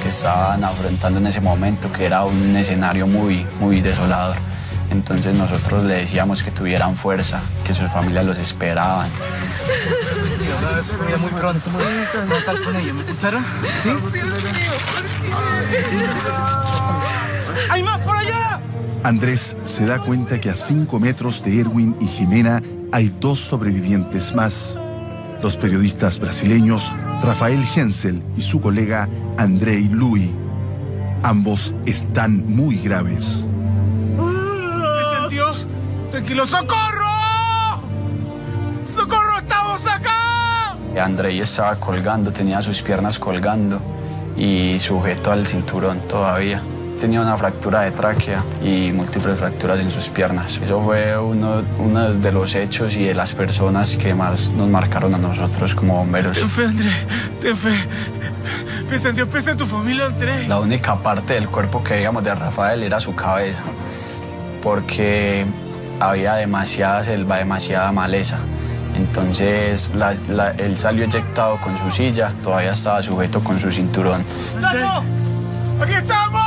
que estaban afrontando en ese momento, que era un escenario muy, muy desolador. Entonces nosotros le decíamos que tuvieran fuerza, que sus familias los esperaban. Mira, muy pronto. Vamos a estar con ellos. ¿Me escucharon? ¿Sí? ¡Hay más por allá! Andrés se da cuenta que a 5 metros de Erwin y Jimena hay dos sobrevivientes más. Los periodistas brasileños Rafael Hensel y su colega Andrei Louis. Ambos están muy graves. ¡Es en Dios! ¡Tranquilo! ¡Socorro! ¡Socorro! ¡Estamos acá! Andrei estaba colgando, tenía sus piernas colgando y sujeto al cinturón todavía. Tenía una fractura de tráquea y múltiples fracturas en sus piernas. Eso fue uno, uno de los hechos y de las personas que más nos marcaron a nosotros como bomberos. Ten fe, André. Ten fe. Piensa en Dios, piensa en tu familia, André. La única parte del cuerpo que veíamos de Rafael era su cabeza, porque había demasiada selva, demasiada maleza. Entonces la- la- él salió eyectado con su silla, todavía estaba sujeto con su cinturón. ¡Salvo! ¡Aquí estamos!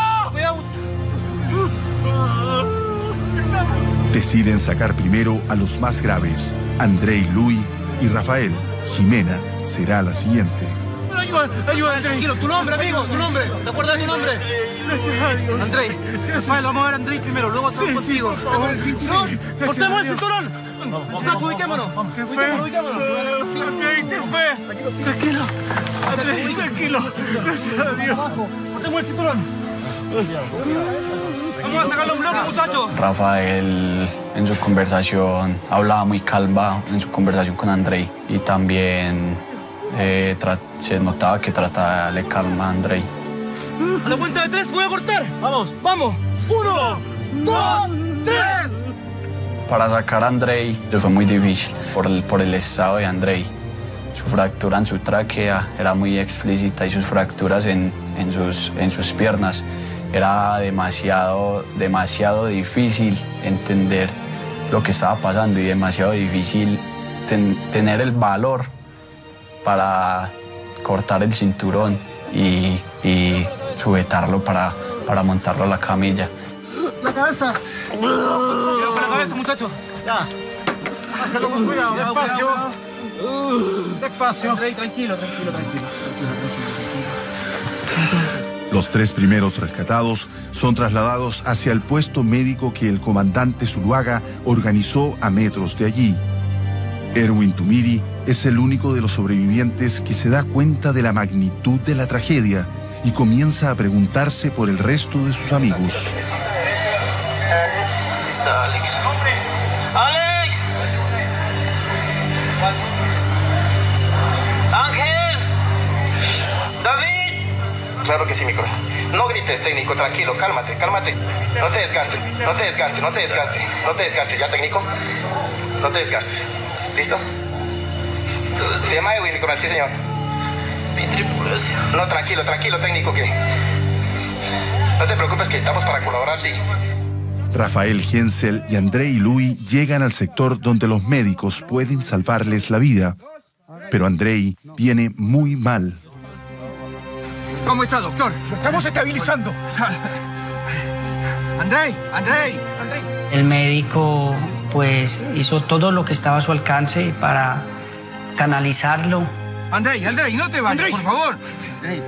Deciden sacar primero a los más graves, Andrei Luis y Rafael. Jimena será la siguiente. Ayuda, ayuda, Andrei. Tranquilo, tu nombre, amigo, tu nombre. ¿Te acuerdas de tu nombre? Gracias a Dios. Andrei, Rafael, vamos a ver a Andrei primero, luego te Sí, contigo. sí, por favor. el cinturón. Sí, Cortemos el cinturón. Muchachos, ubiquémonos. Ten fe. Ubiquémonos, ubiquémonos. Andrei, ten fe. Tranquilo. Andrei, tranquilo. Gracias a Dios. Cortemos el cinturón. Vamos a sacarle un bloque, muchachos. Rafael en su conversación hablaba muy calma en su conversación con Andrei y también eh, se notaba que trataba de darle calma a Andrei. A la cuenta de tres voy a cortar. Vamos. Vamos. Uno, dos, tres. Para sacar a Andrei fue muy difícil por el, por el estado de Andrei. Su fractura en su tráquea era muy explícita y sus fracturas en, en sus, en sus piernas era demasiado, demasiado difícil entender lo que estaba pasando y demasiado difícil ten- tener el valor para cortar el cinturón y, y sujetarlo para, para montarlo a la camilla. La cabeza. Con la cabeza, muchachos. Ya. Bájalo con cuidado, despacio. Despacio. Andrei, tranquilo, tranquilo, tranquilo. Los tres primeros rescatados son trasladados hacia el puesto médico que el comandante Zuluaga organizó a metros de allí. Erwin Tumiri es el único de los sobrevivientes que se da cuenta de la magnitud de la tragedia y comienza a preguntarse por el resto de sus amigos. está Alex? ¡Alex! Claro que sí, mi corazón. No grites, técnico, tranquilo, cálmate, cálmate. No te desgastes, no te desgastes, no te desgastes, no te desgastes, ¿ya, técnico? No te desgastes. ¿Listo? Se llama Edwin, mi corazón, sí, señor. No, tranquilo, tranquilo, técnico, que... No te preocupes que estamos para colaborar, sí. Rafael Hensel y Andrei Louis llegan al sector donde los médicos pueden salvarles la vida. Pero Andrei viene muy mal. ¿Cómo está, doctor? Lo estamos estabilizando. Andrei, Andrei, Andrei. El médico pues hizo todo lo que estaba a su alcance para canalizarlo. Andrei, Andrei, no te vayas, por favor.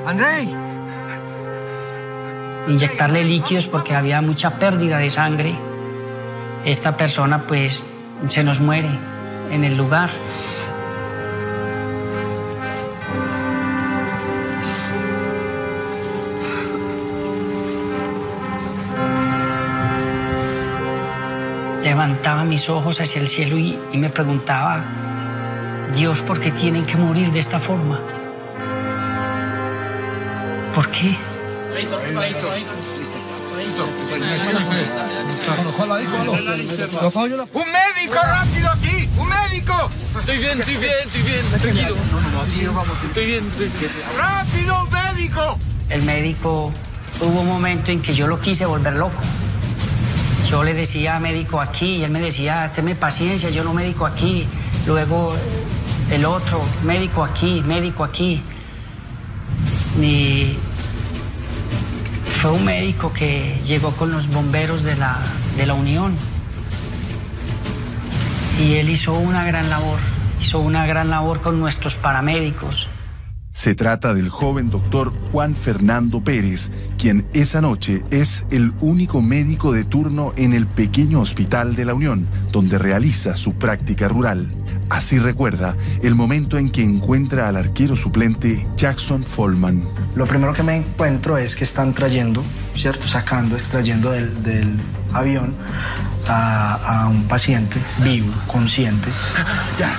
Andrei. inyectarle líquidos porque había mucha pérdida de sangre. Esta persona pues se nos muere en el lugar. Levantaba mis ojos hacia el cielo y, y me preguntaba, Dios, ¿por qué tienen que morir de esta forma? ¿Por qué? ¡Un médico rápido aquí! ¡Un médico! Estoy bien, estoy bien, estoy bien, tranquilo. Estoy bien, estoy bien. ¡Rápido, médico! El médico, hubo un momento en que yo lo quise volver loco. Yo le decía médico aquí él me decía, tenme paciencia, yo no médico aquí. Luego el otro, médico aquí, médico aquí. Y fue un médico que llegó con los bomberos de la, de la Unión. Y él hizo una gran labor, hizo una gran labor con nuestros paramédicos. Se trata del joven doctor Juan Fernando Pérez, quien esa noche es el único médico de turno en el pequeño hospital de la Unión, donde realiza su práctica rural. Así recuerda el momento en que encuentra al arquero suplente Jackson Follman. Lo primero que me encuentro es que están trayendo, ¿cierto? Sacando, extrayendo del, del avión a, a un paciente vivo, consciente. Ya,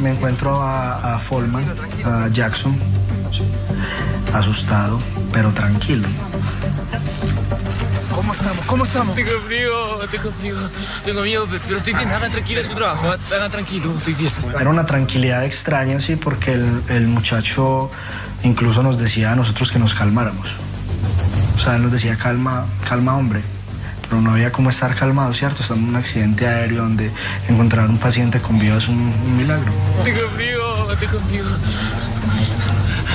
Me encuentro a, a Follman, a Jackson, asustado, pero tranquilo. ¿Cómo estamos? ¿Cómo estamos? Tengo frío, tengo frío, tengo miedo, pero estoy bien. Hagan tranquilo su trabajo, hagan tranquilo, estoy bien. Era una tranquilidad extraña, sí, porque el, el muchacho incluso nos decía a nosotros que nos calmáramos. O sea, él nos decía, calma, calma, hombre. Pero no había cómo estar calmado, ¿cierto? Estamos en un accidente aéreo donde encontrar un paciente con vida es un, un milagro. Tengo frío, tengo frío.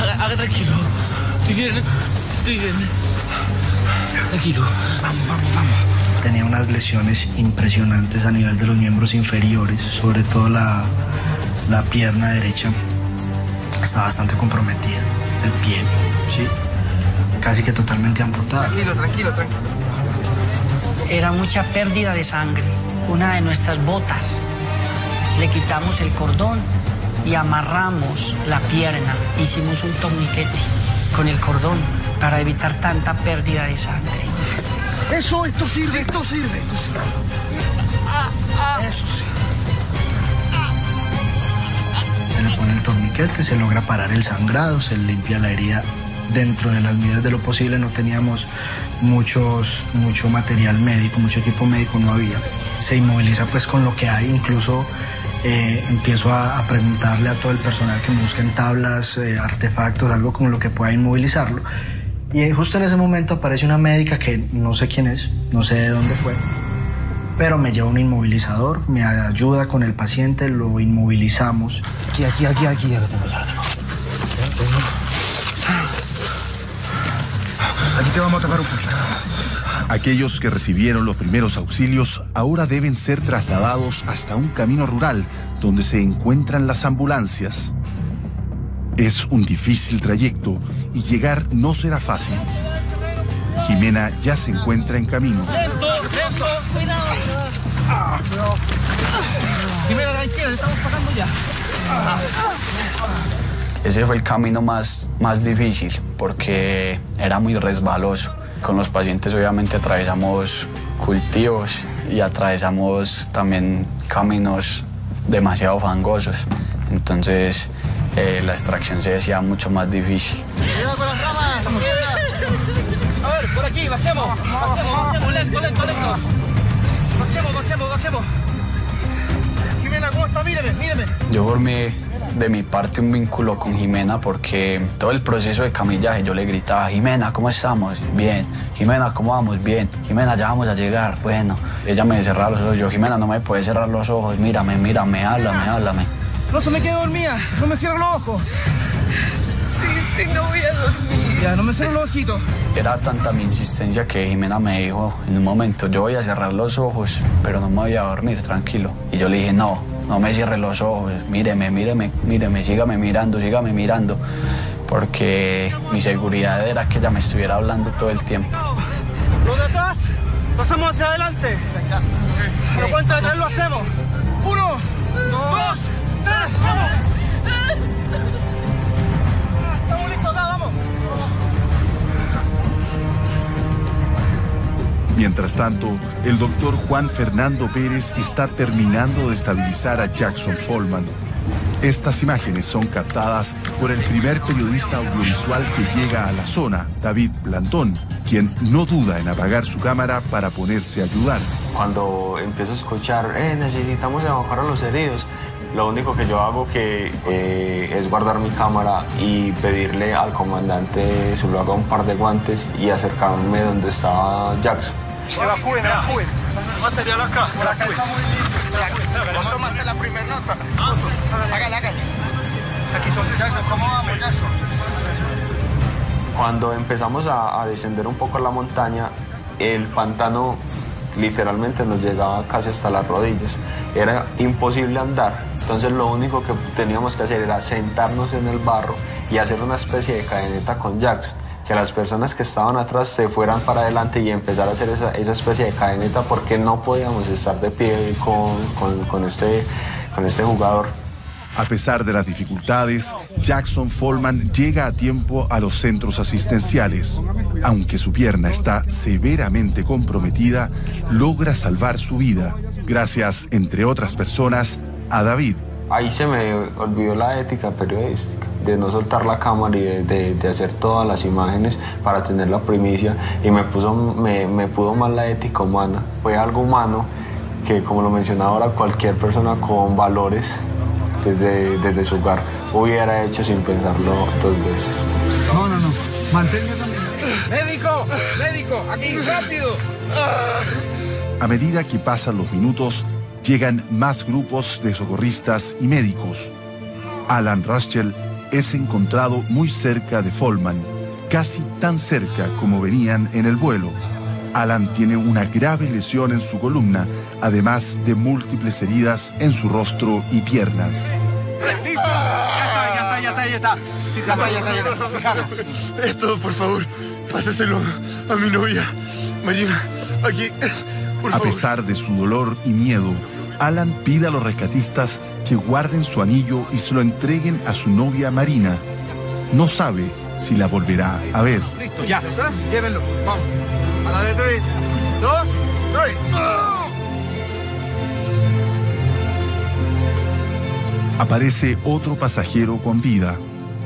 Haga, haga tranquilo, estoy bien, estoy bien. Tranquilo. Vamos, vamos, vamos. tenía unas lesiones impresionantes a nivel de los miembros inferiores, sobre todo la, la pierna derecha está bastante comprometida, el pie, ¿sí? Casi que totalmente amputada. Tranquilo, tranquilo, tranquilo. Era mucha pérdida de sangre. Una de nuestras botas. Le quitamos el cordón y amarramos la pierna. Hicimos un torniquete con el cordón para evitar tanta pérdida de sangre. Eso, esto sirve, esto sirve, esto sirve. Eso sí. Se le pone el torniquete, se logra parar el sangrado, se limpia la herida dentro de las medidas de lo posible. No teníamos muchos, mucho material médico, mucho equipo médico no había. Se inmoviliza pues con lo que hay, incluso eh, empiezo a, a, preguntarle a todo el personal que me busquen tablas, eh, artefactos, algo como lo que pueda inmovilizarlo. Y justo en ese momento aparece una médica que no sé quién es, no sé de dónde fue, pero me lleva un inmovilizador, me ayuda con el paciente, lo inmovilizamos. Aquí, aquí, aquí, aquí, ya lo tengo, ya lo tengo. Aquí te vamos a tapar un poquito. Aquellos que recibieron los primeros auxilios ahora deben ser trasladados hasta un camino rural donde se encuentran las ambulancias. Es un difícil trayecto y llegar no será fácil. Jimena ya se encuentra en camino. ¡Lento, lento! ¡Cuidado! Ah, Jimena, tranquila, estamos pagando ya. Ese fue el camino más, más difícil porque era muy resbaloso. Con los pacientes obviamente atravesamos cultivos y atravesamos también caminos demasiado fangosos. Entonces eh, la extracción se decía mucho más difícil. Cuidado con las ramas, A ver, por aquí, bajemos. Bajemos, bajemos, lento, lento, lento. Bajemos, bajemos, bajemos. Jimena, ¿cómo está? Míreme, míreme. Yo formé de mi parte un vínculo con Jimena porque todo el proceso de camillaje yo le gritaba, Jimena, ¿cómo estamos? Bien. Jimena, ¿cómo vamos? Bien. Jimena, ya vamos a llegar. Bueno. Ella me cerraba los ojos. Yo, Jimena, no me puedes cerrar los ojos. Mírame, mírame, háblame, háblame. No se me quede dormida. No me cierre los ojos. Sí, sí, no voy a dormir. Ya, no me cierre los ojitos. Era tanta mi insistencia que Jimena me dijo en un momento, yo voy a cerrar los ojos, pero no me voy a dormir, tranquilo. Y yo le dije, no, no me cierre los ojos, míreme, míreme, míreme, sígame mirando, sígame mirando, porque mi seguridad era que ella me estuviera hablando todo el tiempo. Los de atrás, pasamos hacia adelante. A la cuenta de tres lo hacemos. Uno, dos, tres, vamos. Mientras tanto, el doctor Juan Fernando Pérez está terminando de estabilizar a Jackson Follman. Estas imágenes son captadas por el primer periodista audiovisual que llega a la zona, David Plantón, quien no duda en apagar su cámara para ponerse a ayudar. Cuando empiezo a escuchar, eh, necesitamos evacuar a los heridos, lo único que yo hago que eh, es guardar mi cámara y pedirle al comandante se lo haga un par de guantes y acercarme donde estaba Jackson. Evacúen, evacúen. Material acá. Por acá está muy limpio. Vos tomas la primera nota. Hágale, hágale. Aquí son Jackson, ¿cómo vamos, Jackson? Cuando empezamos a, a descender un poco la montaña, el pantano literalmente nos llegaba casi hasta las rodillas. Era imposible andar. Entonces lo único que teníamos que hacer era sentarnos en el barro y hacer una especie de cadeneta con Jackson. Que las personas que estaban atrás se fueran para adelante y empezar a hacer esa, esa especie de cadeneta porque no podíamos estar de pie con, con, con este, con este jugador. A pesar de las dificultades, Jackson Follman llega a tiempo a los centros asistenciales. Aunque su pierna está severamente comprometida, logra salvar su vida, gracias, entre otras personas, a David. Ahí se me olvidó la ética periodística, de no soltar la cámara y de, de- de hacer todas las imágenes para tener la primicia y me, puso, me, me pudo más la ética humana. Fue algo humano que, como lo mencionaba ahora, cualquier persona con valores desde, desde su hogar hubiera hecho sin pensarlo dos veces. No, no, no. Manténgase. ¡Médico! ¡Médico! ¡Aquí, rápido! A medida que pasan los minutos, llegan más grupos de socorristas y médicos. Alan Ruschel es encontrado muy cerca de Follman, casi tan cerca como venían en el vuelo. Alan tiene una grave lesión en su columna, además de múltiples heridas en su rostro y piernas. ¡Listo! Ya está, ya está, ya está, ya está. Ya está, ya está, ya está. Esto, por favor, páseselo a mi novia. Marina, aquí. Por A pesar de su dolor y miedo, Alan pide a los rescatistas que guarden su anillo y se lo entreguen a su novia Marina. No sabe si la volverá a ver. Listo, ya. Llévenlo. Vamos. A la de tres. Dos, tres. Aparece otro pasajero con vida,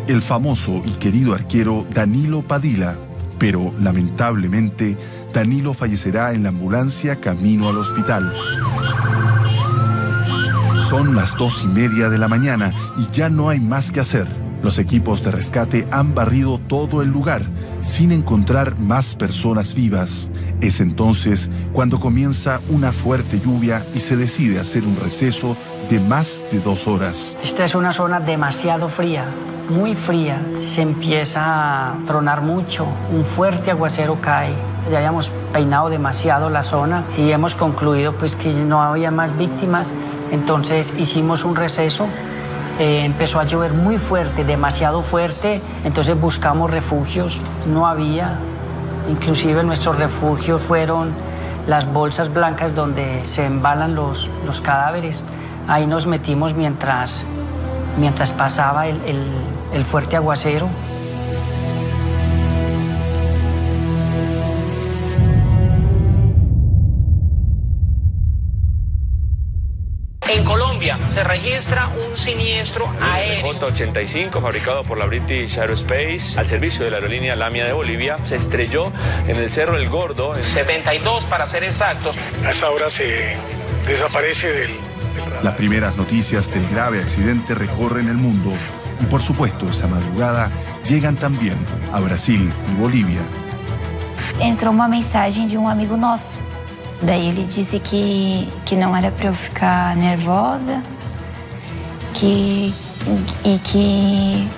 el famoso y querido arquero Danilo Padilla, pero lamentablemente Danilo fallecerá en la ambulancia camino al hospital. Son las dos y media de la mañana y ya no hay más que hacer. Los equipos de rescate han barrido todo el lugar sin encontrar más personas vivas. Es entonces cuando comienza una fuerte lluvia y se decide hacer un receso de más de dos horas. Esta es una zona demasiado fría, muy fría. Se empieza a tronar mucho, un fuerte aguacero cae. Ya habíamos peinado demasiado la zona y hemos concluido pues que no había más víctimas. Entonces hicimos un receso. Eh, empezó a llover muy fuerte, demasiado fuerte. Entonces buscamos refugios, no había. Inclusive nuestros refugios fueron las bolsas blancas donde se embalan los, los cadáveres. Ahí nos metimos mientras, mientras pasaba el, el- el fuerte aguacero. Se registra un siniestro aéreo. J-85, fabricado por la British Aerospace, al servicio de la aerolínea Lamia de Bolivia, se estrelló en el Cerro El Gordo. 72 para ser exactos. A esa hora se desaparece del, Las primeras noticias del grave accidente recorren el mundo y por supuesto esa madrugada llegan también a Brasil y Bolivia. entrou uma mensagem de um amigo nosso. Daí ele disse que, que não era para eu ficar nervosa, que, e que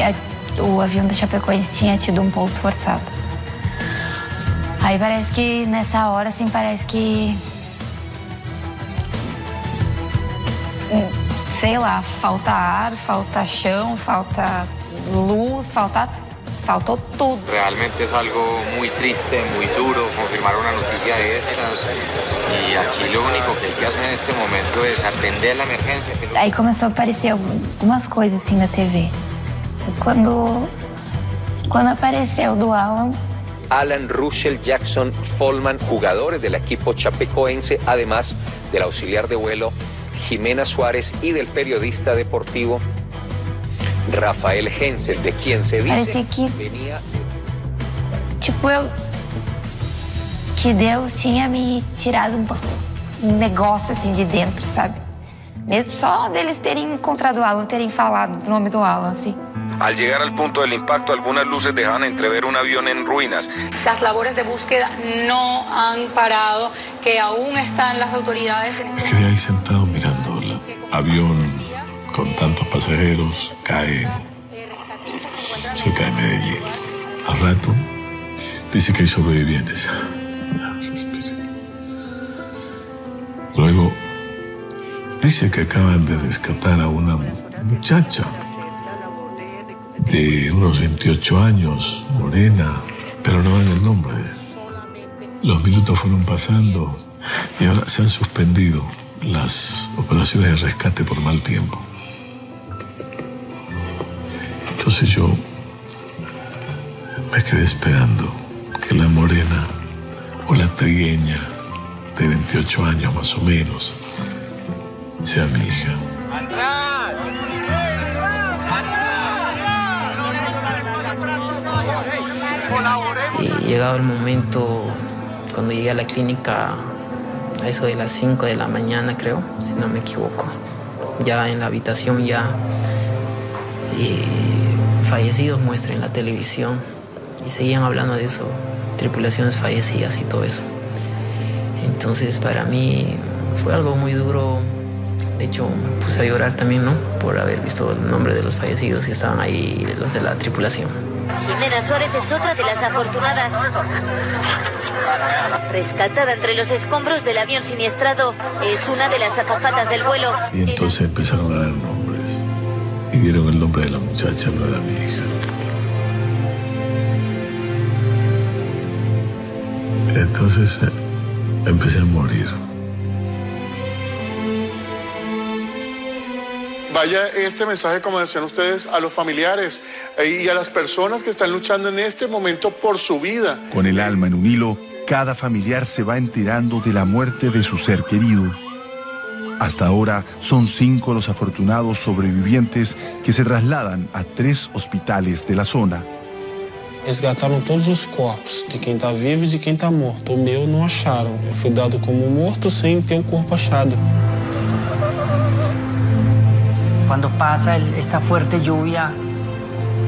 a- o avião da Chapecoense tinha tido um pouso forçado. Aí parece que nessa hora, assim, parece que. hum, Sei lá, falta ar, falta chão, falta luz, falta. Faltou tudo. Realmente es algo muy triste, muy duro confirmar una noticia de. Y aquí lo único que hay que hacer en este momento es atender la emergencia. Aí começou a aparecer algumas coisas assim na TV. Quando, quando apareceu do Alan, Alan Russell Jackson Follman, jugadores del equipo chapecoense, además del auxiliar de vuelo Jimena Suárez y del periodista deportivo Rafael Hensel, de quien se dice que, venía tipo, eu. Que Deus tinha me tirado um, um negócio assim de dentro, sabe? Mesmo só deles terem encontrado o Alan, terem falado do nome do Alan, assim. Al llegar al punto del impacto, algunas luces dejaban entrever un avión en ruinas. Las labores de búsqueda no han parado, que aún están las autoridades en Me quedé ahí sentado mirando el avión con tantos pasajeros cae cerca de Medellín. Al rato dice que hay sobrevivientes. Luego dice que acaban de rescatar a una muchacha de unos 28 años, morena, pero no dan el nombre. Los minutos fueron pasando y ahora se han suspendido las operaciones de rescate por mal tiempo. Entonces yo me quedé esperando que la morena o la trigueña de 28 años más o menos sea mi hija. Y llegado el momento, cuando llegué a la clínica, a eso de las 5 de la mañana creo, si no me equivoco, ya en la habitación ya fallecidos muestra en la televisión y seguían hablando de eso, tripulaciones fallecidas y todo eso. Entonces para mí fue algo muy duro. De hecho, me puse a llorar también, ¿no? Por haber visto el nombre de los fallecidos y estaban ahí los de la tripulación. Jimena Suárez es otra de las afortunadas. Rescatada entre los escombros del avión siniestrado, es una de las azafatas del vuelo. Y entonces empezaron a dar nombres. Y dieron el nombre de la muchacha, no era mi hija. Entonces eh, empecé a morir. Vaya este mensaje, como decían ustedes, a los familiares eh, y a las personas que están luchando en este momento por su vida. Con el alma en un hilo, cada familiar se va enterando de la muerte de su ser querido. Hasta ahora son cinco los afortunados sobrevivientes que se trasladan a tres hospitales de la zona. Resgataram todos os corpos, de quem está vivo e de quem está morto. O meu não acharam. Eu fui dado como morto sem ter o corpo achado. Cuando pasa el- esta fuerte lluvia,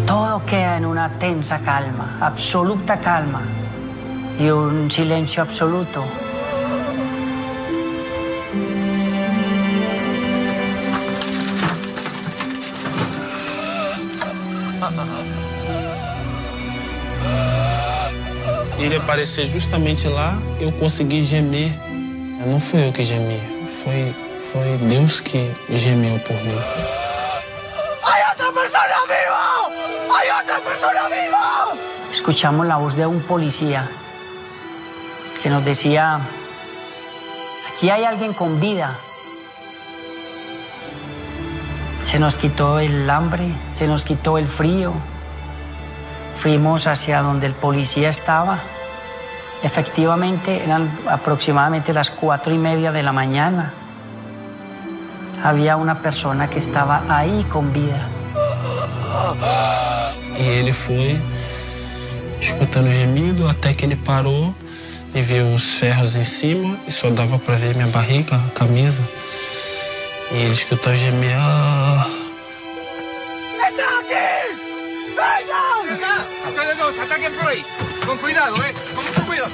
todo queda en una tensa calma, absoluta calma y un silencio absoluto. Ele aparecer justamente lá, eu consegui gemer. Não fui eu que gemi, foi, foi Deus que gemeu por mim. ¡Hay otra persona viva! ¡Hay otra persona viva! Escuchamos la voz de un policía que nos decía, aquí hay alguien con vida. Se nos quitó el hambre, se nos quitó el frío. Fuimos hacia donde el policía estaba. Efectivamente, eran aproximadamente las cuatro y media de la mañana. Había una persona que estaba ahí con vida. E ele foi escutando gemido até que ele parou e viu os ferros em cima e só dava para ver minha barriga, a camisa. E ele escutou gemer. "Ah". Ustedes dos, ataquen por ahí. Con cuidado, ¿eh? Con mucho cuidado.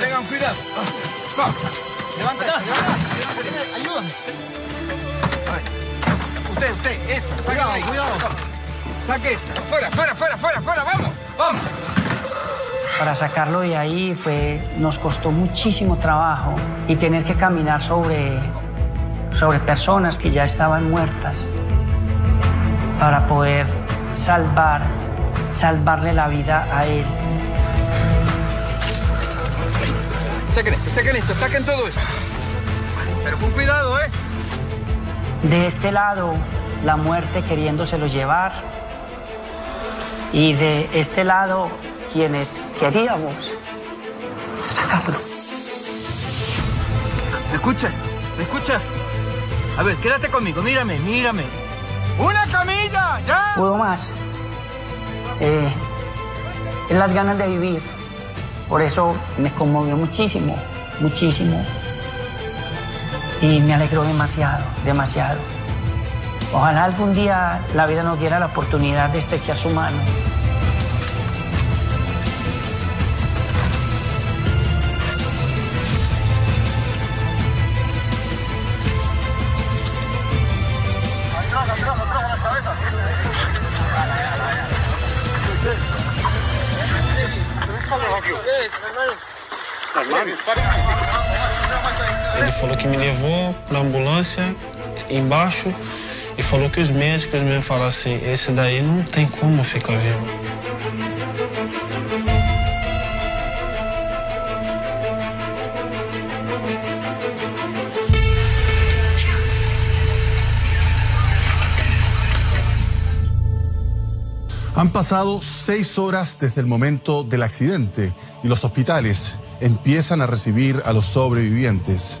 Tengan cuidado. Va. Levántate, levántate. Ayúdame. Ay. Usted, usted, esa. Saque ahí. Cuidado. Saque esta. Fuera, fuera, fuera, fuera, fuera. Vamos, vamos. Para sacarlo de ahí fue, nos costó muchísimo trabajo y tener que caminar sobre, sobre personas que ya estaban muertas para poder salvar, salvarle la vida a él. Saquen esto, saquen esto, saquen todo esto. Pero con cuidado, ¿eh? De este lado, la muerte queriéndoselo llevar y de este lado, quienes queríamos sacarlo. ¿Me escuchas? ¿Me escuchas? A ver, quédate conmigo, mírame, mírame. ¡Una camilla! ¡Ya! Puedo más. Eh, es las ganas de vivir. Por eso me conmovió muchísimo, muchísimo. Y me alegró demasiado, demasiado. Ojalá algún día la vida nos diera la oportunidad de estrechar su mano. Ele falou que me levou pra ambulância embaixo e falou que os médicos me falaram assim: esse daí não tem como ficar vivo. Han pasado seis horas desde el momento del accidente y los hospitales empiezan a recibir a los sobrevivientes.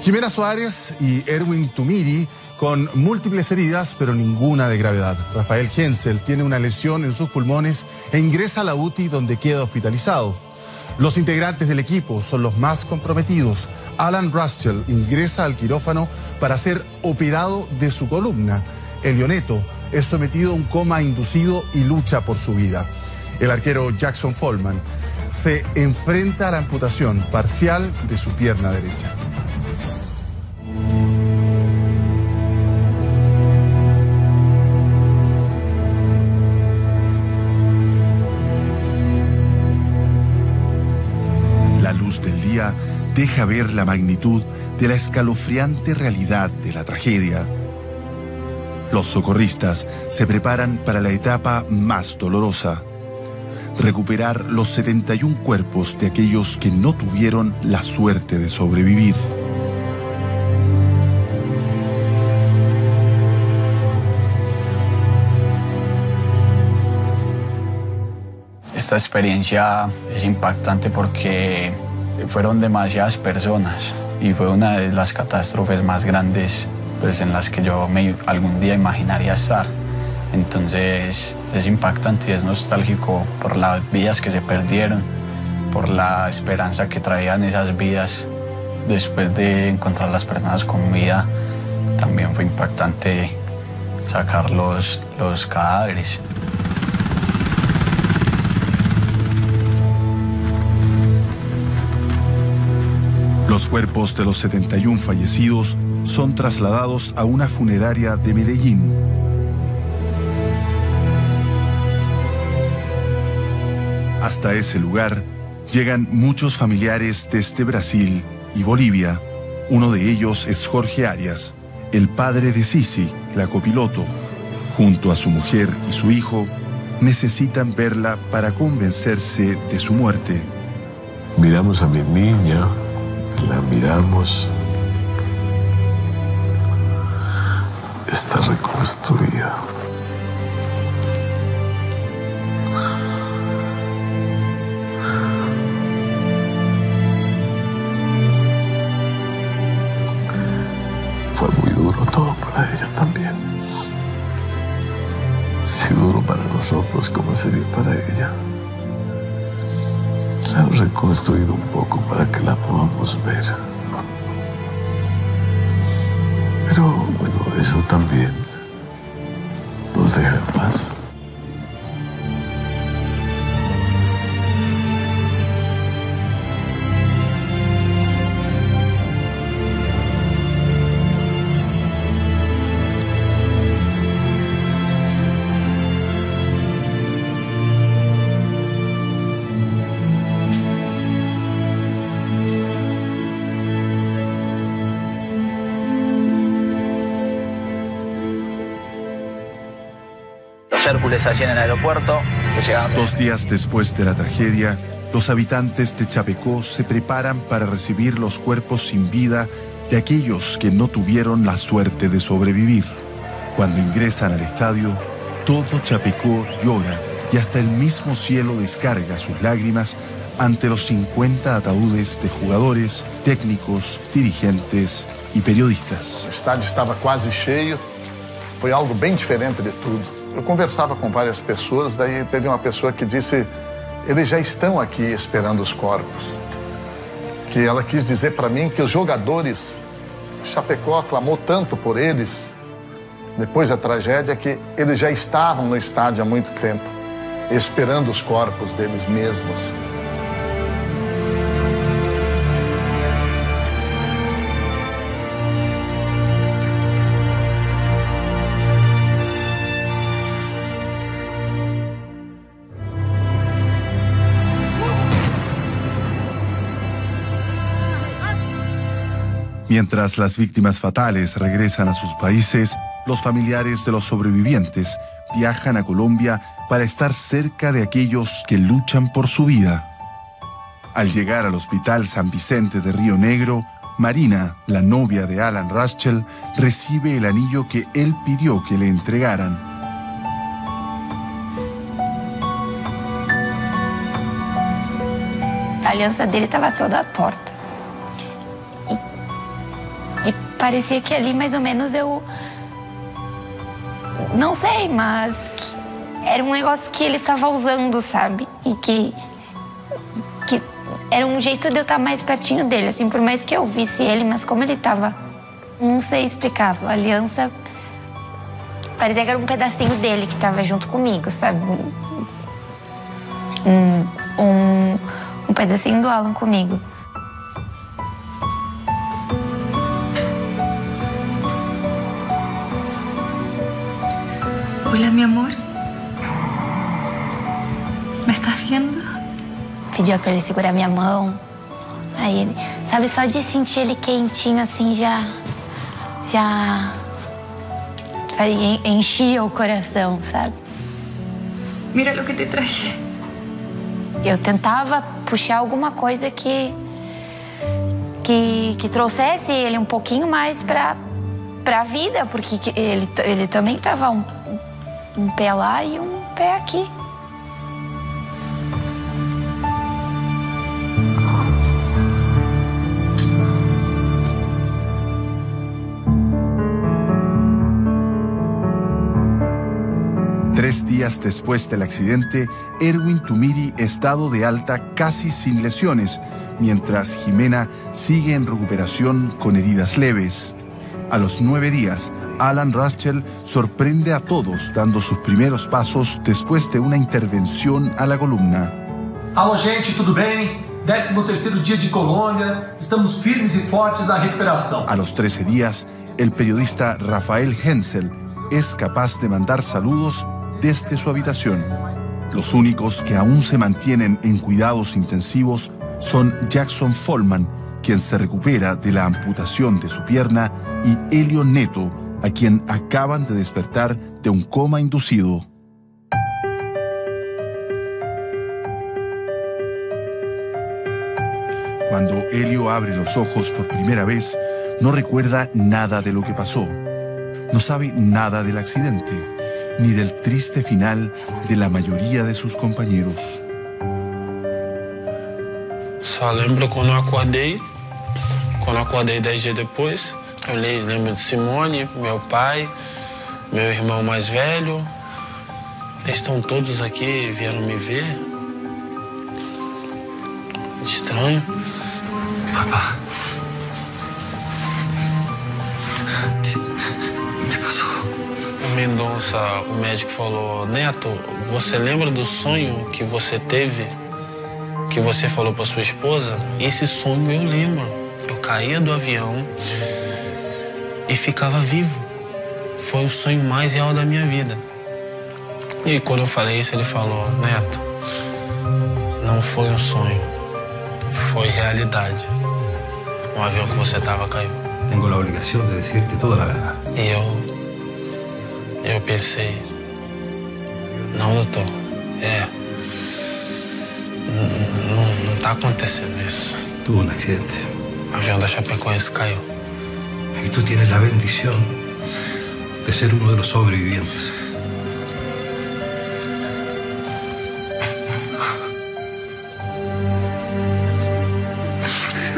Jimena Suárez y Erwin Tumiri con múltiples heridas, pero ninguna de gravedad. Rafael Hensel tiene una lesión en sus pulmones e ingresa a la UTI donde queda hospitalizado. Los integrantes del equipo son los más comprometidos. Alan Ruschel ingresa al quirófano para ser operado de su columna. El Leoneto es sometido a un coma inducido y lucha por su vida. El arquero Jackson Follman se enfrenta a la amputación parcial de su pierna derecha. La luz del día deja ver la magnitud de la escalofriante realidad de la tragedia los socorristas se preparan para la etapa más dolorosa, recuperar los 71 cuerpos de aquellos que no tuvieron la suerte de sobrevivir. Esta experiencia es impactante porque fueron demasiadas personas y fue una de las catástrofes más grandes pues, en las que yo me, algún día imaginaría estar. Entonces es impactante y es nostálgico por las vidas que se perdieron, por la esperanza que traían esas vidas después de encontrar las personas con vida. También fue impactante sacar los, los cadáveres. Los cuerpos de los 71 fallecidos son trasladados a una funeraria de Medellín. Hasta ese lugar llegan muchos familiares desde Brasil y Bolivia. Uno de ellos es Jorge Arias, el padre de Sisi, la copiloto. Junto a su mujer y su hijo, necesitan verla para convencerse de su muerte. Miramos a mi niña, la miramos. Está reconstruida. Fue muy duro todo para ella también. Si duro para nosotros, ¿cómo sería para ella? La han reconstruido un poco para que la podamos ver. Pero bueno, eso también nos deja allí en el aeropuerto, que llegaban... Dos días después de la tragedia, los habitantes de Chapecó se preparan para recibir los cuerpos sin vida de aquellos que no tuvieron la suerte de sobrevivir. Cuando ingresan al estadio, todo Chapecó llora y hasta el mismo cielo descarga sus lágrimas ante los 50 ataúdes de jugadores, técnicos, dirigentes y periodistas. O estádio estava quase cheio, foi algo bem diferente de tudo. Eu conversava com várias pessoas, daí teve uma pessoa que disse: eles já estão aqui esperando os corpos. Que ela quis dizer para mim que os jogadores, Chapecó clamou tanto por eles, depois da tragédia, que eles já estavam no estádio há muito tempo, esperando os corpos deles mesmos. Mientras las víctimas fatales regresan a sus países, los familiares de los sobrevivientes viajan a Colombia para estar cerca de aquellos que luchan por su vida. Al llegar al Hospital San Vicente de Río Negro, Marina, la novia de Alan Raschel, recibe el anillo que él pidió que le entregaran. A aliança dele estava toda torta. Parecia que ali mais ou menos eu. Não sei, mas era um negócio que ele estava usando, sabe? E que. que era um jeito de eu estar mais pertinho dele, assim, por mais que eu visse ele, mas como ele estava. Não sei explicar. A aliança. Parecia que era um pedacinho dele que estava junto comigo, sabe? Um, um, um pedacinho do Alan comigo. Hola, mi amor. ¿Me estás viendo? Pediu pra ele segurar minha mão. Aí ele, sabe, só de sentir ele quentinho assim já. Já. enchia o coração, sabe? Mira o que te traje. Eu tentava puxar alguma coisa que. que, que trouxesse ele um pouquinho mais pra, pra vida, porque ele, ele também tava um, um pé lá e um pé aqui. Tres días después del accidente, Erwin Tumiri estado de alta casi sin lesiones, mientras Jimena sigue en recuperación con heridas leves. A los nueve días, Alan Russell sorprende a todos dando sus primeros pasos después de una intervención a la columna. Alô, gente, tudo bem? 13 terceiro dia de Colômbia, estamos firmes y fortes na recuperación. A los 13 días, el periodista Rafael Hensel es capaz de mandar saludos desde su habitación. Los únicos que aún se mantienen en cuidados intensivos son Jackson Follman, quien se recupera de la amputación de su pierna, y Elio Neto, a quien acaban de despertar de un coma inducido. Cuando Elio abre los ojos por primera vez, no recuerda nada de lo que pasó. No sabe nada del accidente ni del triste final de la mayoría de sus compañeros. Só lembro quando acordei, quando acordei dez dias depois. Eu lembro de Simone, meu pai, meu irmão mais velho. Eles estão todos aqui, vieram me ver. Estranho. Papá. Mendonça, o médico falou: Neto, você lembra do sonho que você teve? Que você falou para sua esposa? Esse sonho eu lembro. Eu caía do avião e ficava vivo. Foi o sonho mais real da minha vida. E quando eu falei isso, ele falou: Neto, não foi um sonho, foi realidade. O avião que você estava caiu. Tenho a obrigação de dizer-te toda a verdade. E eu eu pensei, não, doutor, é. Não, está acontecendo isso. Tuvo um acidente. O avião da Chapecoense caiu. E tu tienes a bendição de ser um dos sobreviventes.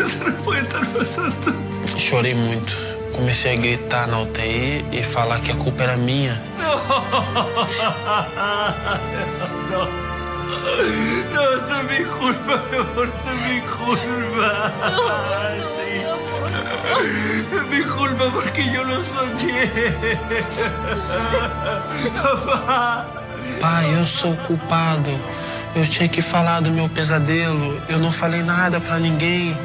Isso não pode estar passando. Chorei muito. Comecei a gritar na UTI e falar que a culpa era minha. Não, não, esto es mi culpa, mi amor, esto es mi culpa. Mi culpa porque yo lo soñé. Papá. Pai, eu sou culpado. Eu tinha que falar do meu pesadelo. Eu não falei nada para ninguém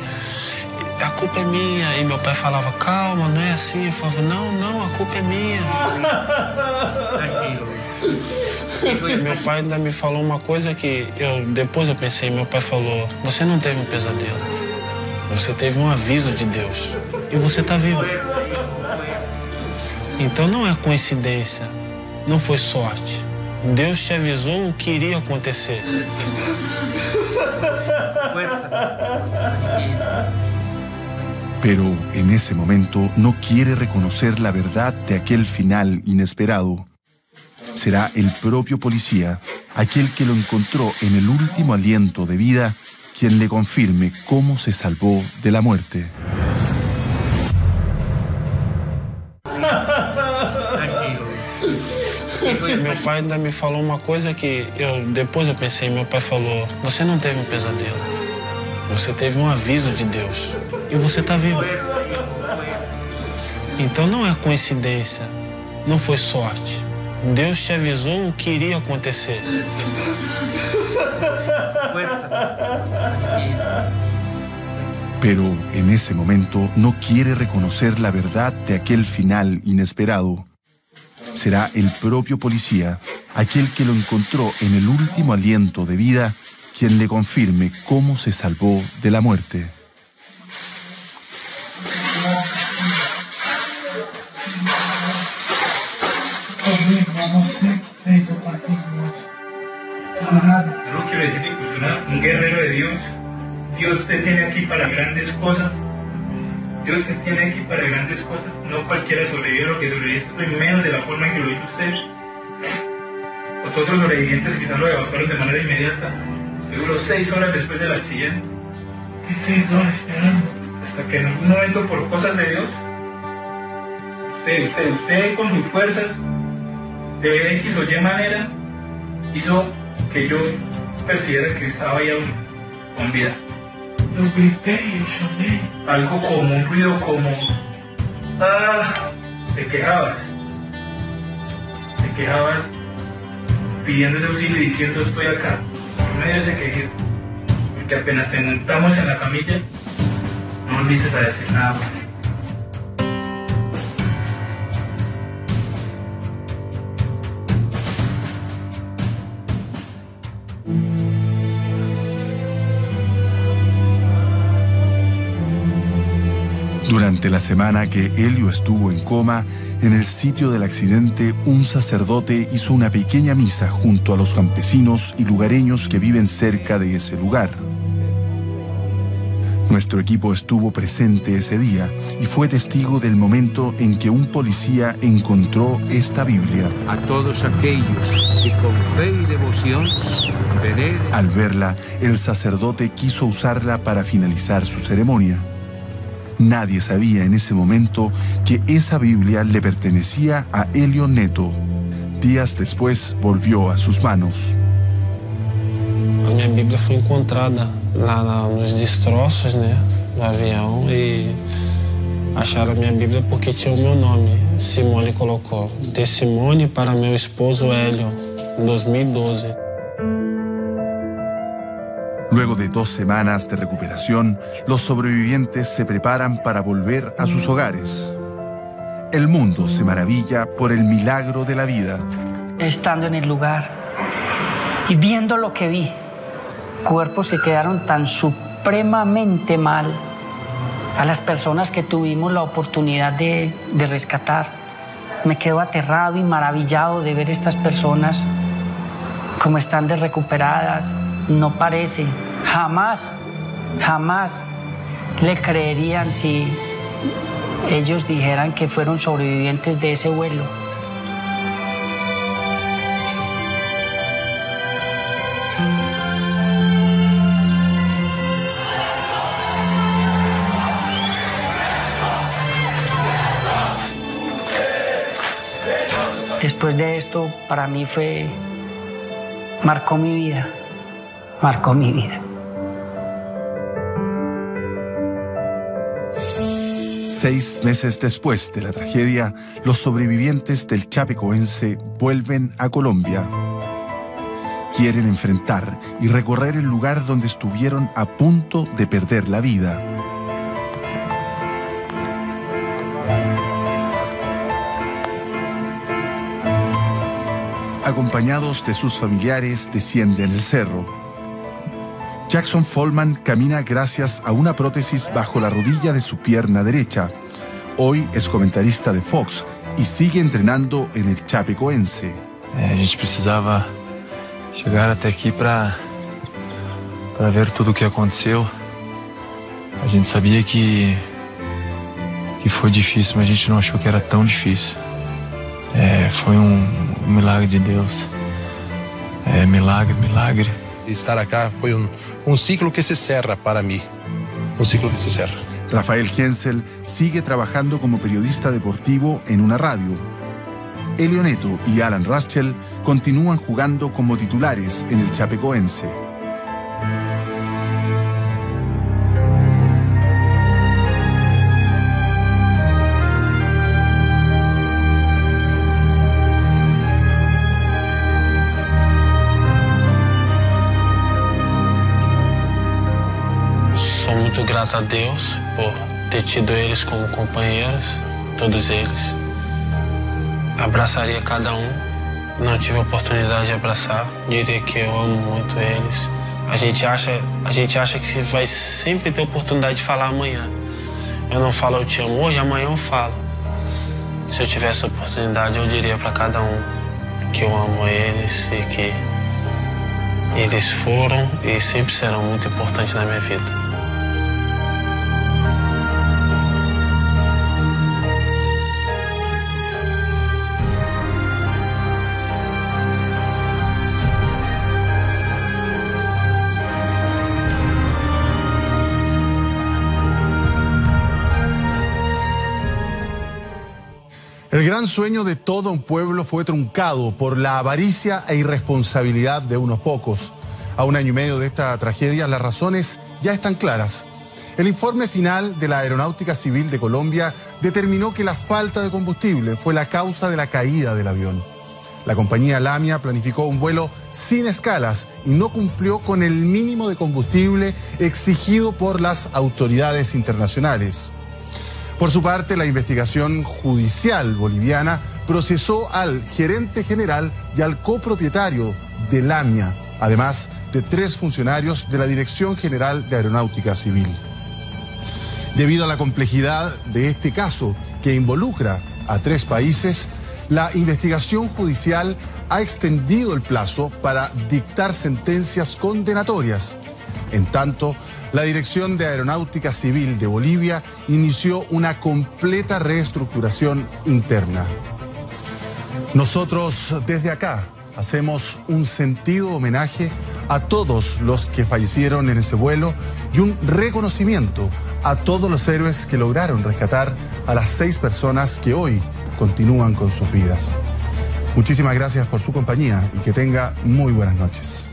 a culpa é minha. E meu pai falava, calma, não é assim. Eu falava, não, não, a culpa é minha. meu pai ainda me falou uma coisa que eu depois eu pensei, meu pai falou, você não teve um pesadelo. Você teve um aviso de Deus. E você está vivo. Então não é coincidência. Não foi sorte. Deus te avisou o que iria acontecer. Pero en ese momento no quiere reconocer la verdad de aquel final inesperado. Será el propio policía, aquel que lo encontró en el último aliento de vida, quien le confirme cómo se salvó de la muerte. Meu pai ainda me falou uma coisa que eu depois eu pensei, meu pai falou: "Você não teve um pesadelo. Você teve um aviso de Deus e você está vivo. Então não é coincidência, não foi sorte. Deus te avisou o que iria acontecer. Pero en ese momento no quiere reconocer la verdad de aquel final inesperado. Será el propio policía, aquel que lo encontró en el último aliento de vida, quien le confirme cómo se salvó de la muerte. No sé eso para ti, no. Yo quiero decir que pues, es un guerrero de Dios. Dios te tiene aquí para grandes cosas. Dios te tiene aquí para grandes cosas. No cualquiera sobrevive lo que sobrevive, primero de la forma en que lo hizo usted. Nosotros sobrevivientes quizás lo evacuaron de manera inmediata. Seguro seis horas después del accidente. ¿Qué seis horas esperando? Hasta que en algún momento, por cosas de Dios, usted, usted, usted con sus fuerzas, de X o Y manera, hizo que yo percibiera que estaba ya con vida. Lo grité y. Algo como un ruido como... Ah, te quejabas. Te quejabas pidiendo auxilio y diciendo estoy acá. No me debes de quejar. Porque apenas te montamos en la camilla, no volviste a decir nada más. Durante la semana que Helio estuvo en coma, en el sitio del accidente, un sacerdote hizo una pequeña misa junto a los campesinos y lugareños que viven cerca de ese lugar. Nuestro equipo estuvo presente ese día y fue testigo del momento en que un policía encontró esta Biblia. A todos aquellos que con fe y devoción veneren... Al verla, el sacerdote quiso usarla para finalizar su ceremonia. Nadie sabía en ese momento que esa Biblia le pertenecía a Helio Neto. Días después volvió a sus manos. A minha Bíblia foi encontrada nos destroços né, do avião e acharam a minha Bíblia porque tinha o meu nome. Simone colocou. De Simone para meu esposo Hélio, em 2012. Luego de dos semanas de recuperación, los sobrevivientes se preparan para volver a sus hogares. El mundo se maravilla por el milagro de la vida. Estando en el lugar y viendo lo que vi, cuerpos que quedaron tan supremamente mal, a las personas que tuvimos la oportunidad de, rescatar, me quedo aterrado y maravillado de ver estas personas como están de recuperadas, no parece, jamás, jamás le creerían si ellos dijeran que fueron sobrevivientes de ese vuelo. Después de esto, para mí fue, marcó mi vida marcó mi vida. Seis meses después de la tragedia, los sobrevivientes del Chapecoense vuelven a Colombia. Quieren enfrentar y recorrer el lugar donde estuvieron a punto de perder la vida. Acompañados de sus familiares, descienden el cerro Jackson Follman camina gracias a una prótesis bajo la rodilla de su pierna derecha. Hoy es comentarista de Fox y sigue entrenando en el Chapecoense. a gente precisava chegar até aqui para para ver tudo o que aconteceu. A gente sabia que que foi difícil, mas a gente não achou que era tão difícil. É, foi um, um milagre de Deus. É, milagre, milagre. Estar acá foi um, um ciclo que se cerra para mí. Un ciclo que se cerra. Rafael Hensel sigue trabajando como periodista deportivo en una radio. Elio Neto y Alan Raschel continúan jugando como titulares en el Chapecoense. Grato a Deus por ter tido eles como companheiros, todos eles. Abraçaria cada um. Não tive a oportunidade de abraçar. Diria que eu amo muito eles. A gente acha, a gente acha que vai sempre ter oportunidade de falar amanhã. Eu não falo eu te amo hoje, amanhã eu falo. Se eu tivesse a oportunidade, eu diria para cada um que eu amo eles e que Eles foram e sempre serão muito importantes na minha vida. El gran sueño de todo un pueblo fue truncado por la avaricia e irresponsabilidad de unos pocos. A un año y medio de esta tragedia, las razones ya están claras. El informe final de la Aeronáutica Civil de Colombia determinó que la falta de combustible fue la causa de la caída del avión. La compañía Lamia planificó un vuelo sin escalas y no cumplió con el mínimo de combustible exigido por las autoridades internacionales. Por su parte, la investigación judicial boliviana procesó al gerente general y al copropietario de LAMIA, además de tres funcionarios de la Dirección General de Aeronáutica Civil. Debido a la complejidad de este caso, que involucra a tres países, la investigación judicial ha extendido el plazo para dictar sentencias condenatorias. En tanto, la Dirección de Aeronáutica Civil de Bolivia inició una completa reestructuración interna. Nosotros desde acá hacemos un sentido homenaje a todos los que fallecieron en ese vuelo y un reconocimiento a todos los héroes que lograron rescatar a las seis personas que hoy continúan con sus vidas. Muchísimas gracias por su compañía y que tenga muy buenas noches.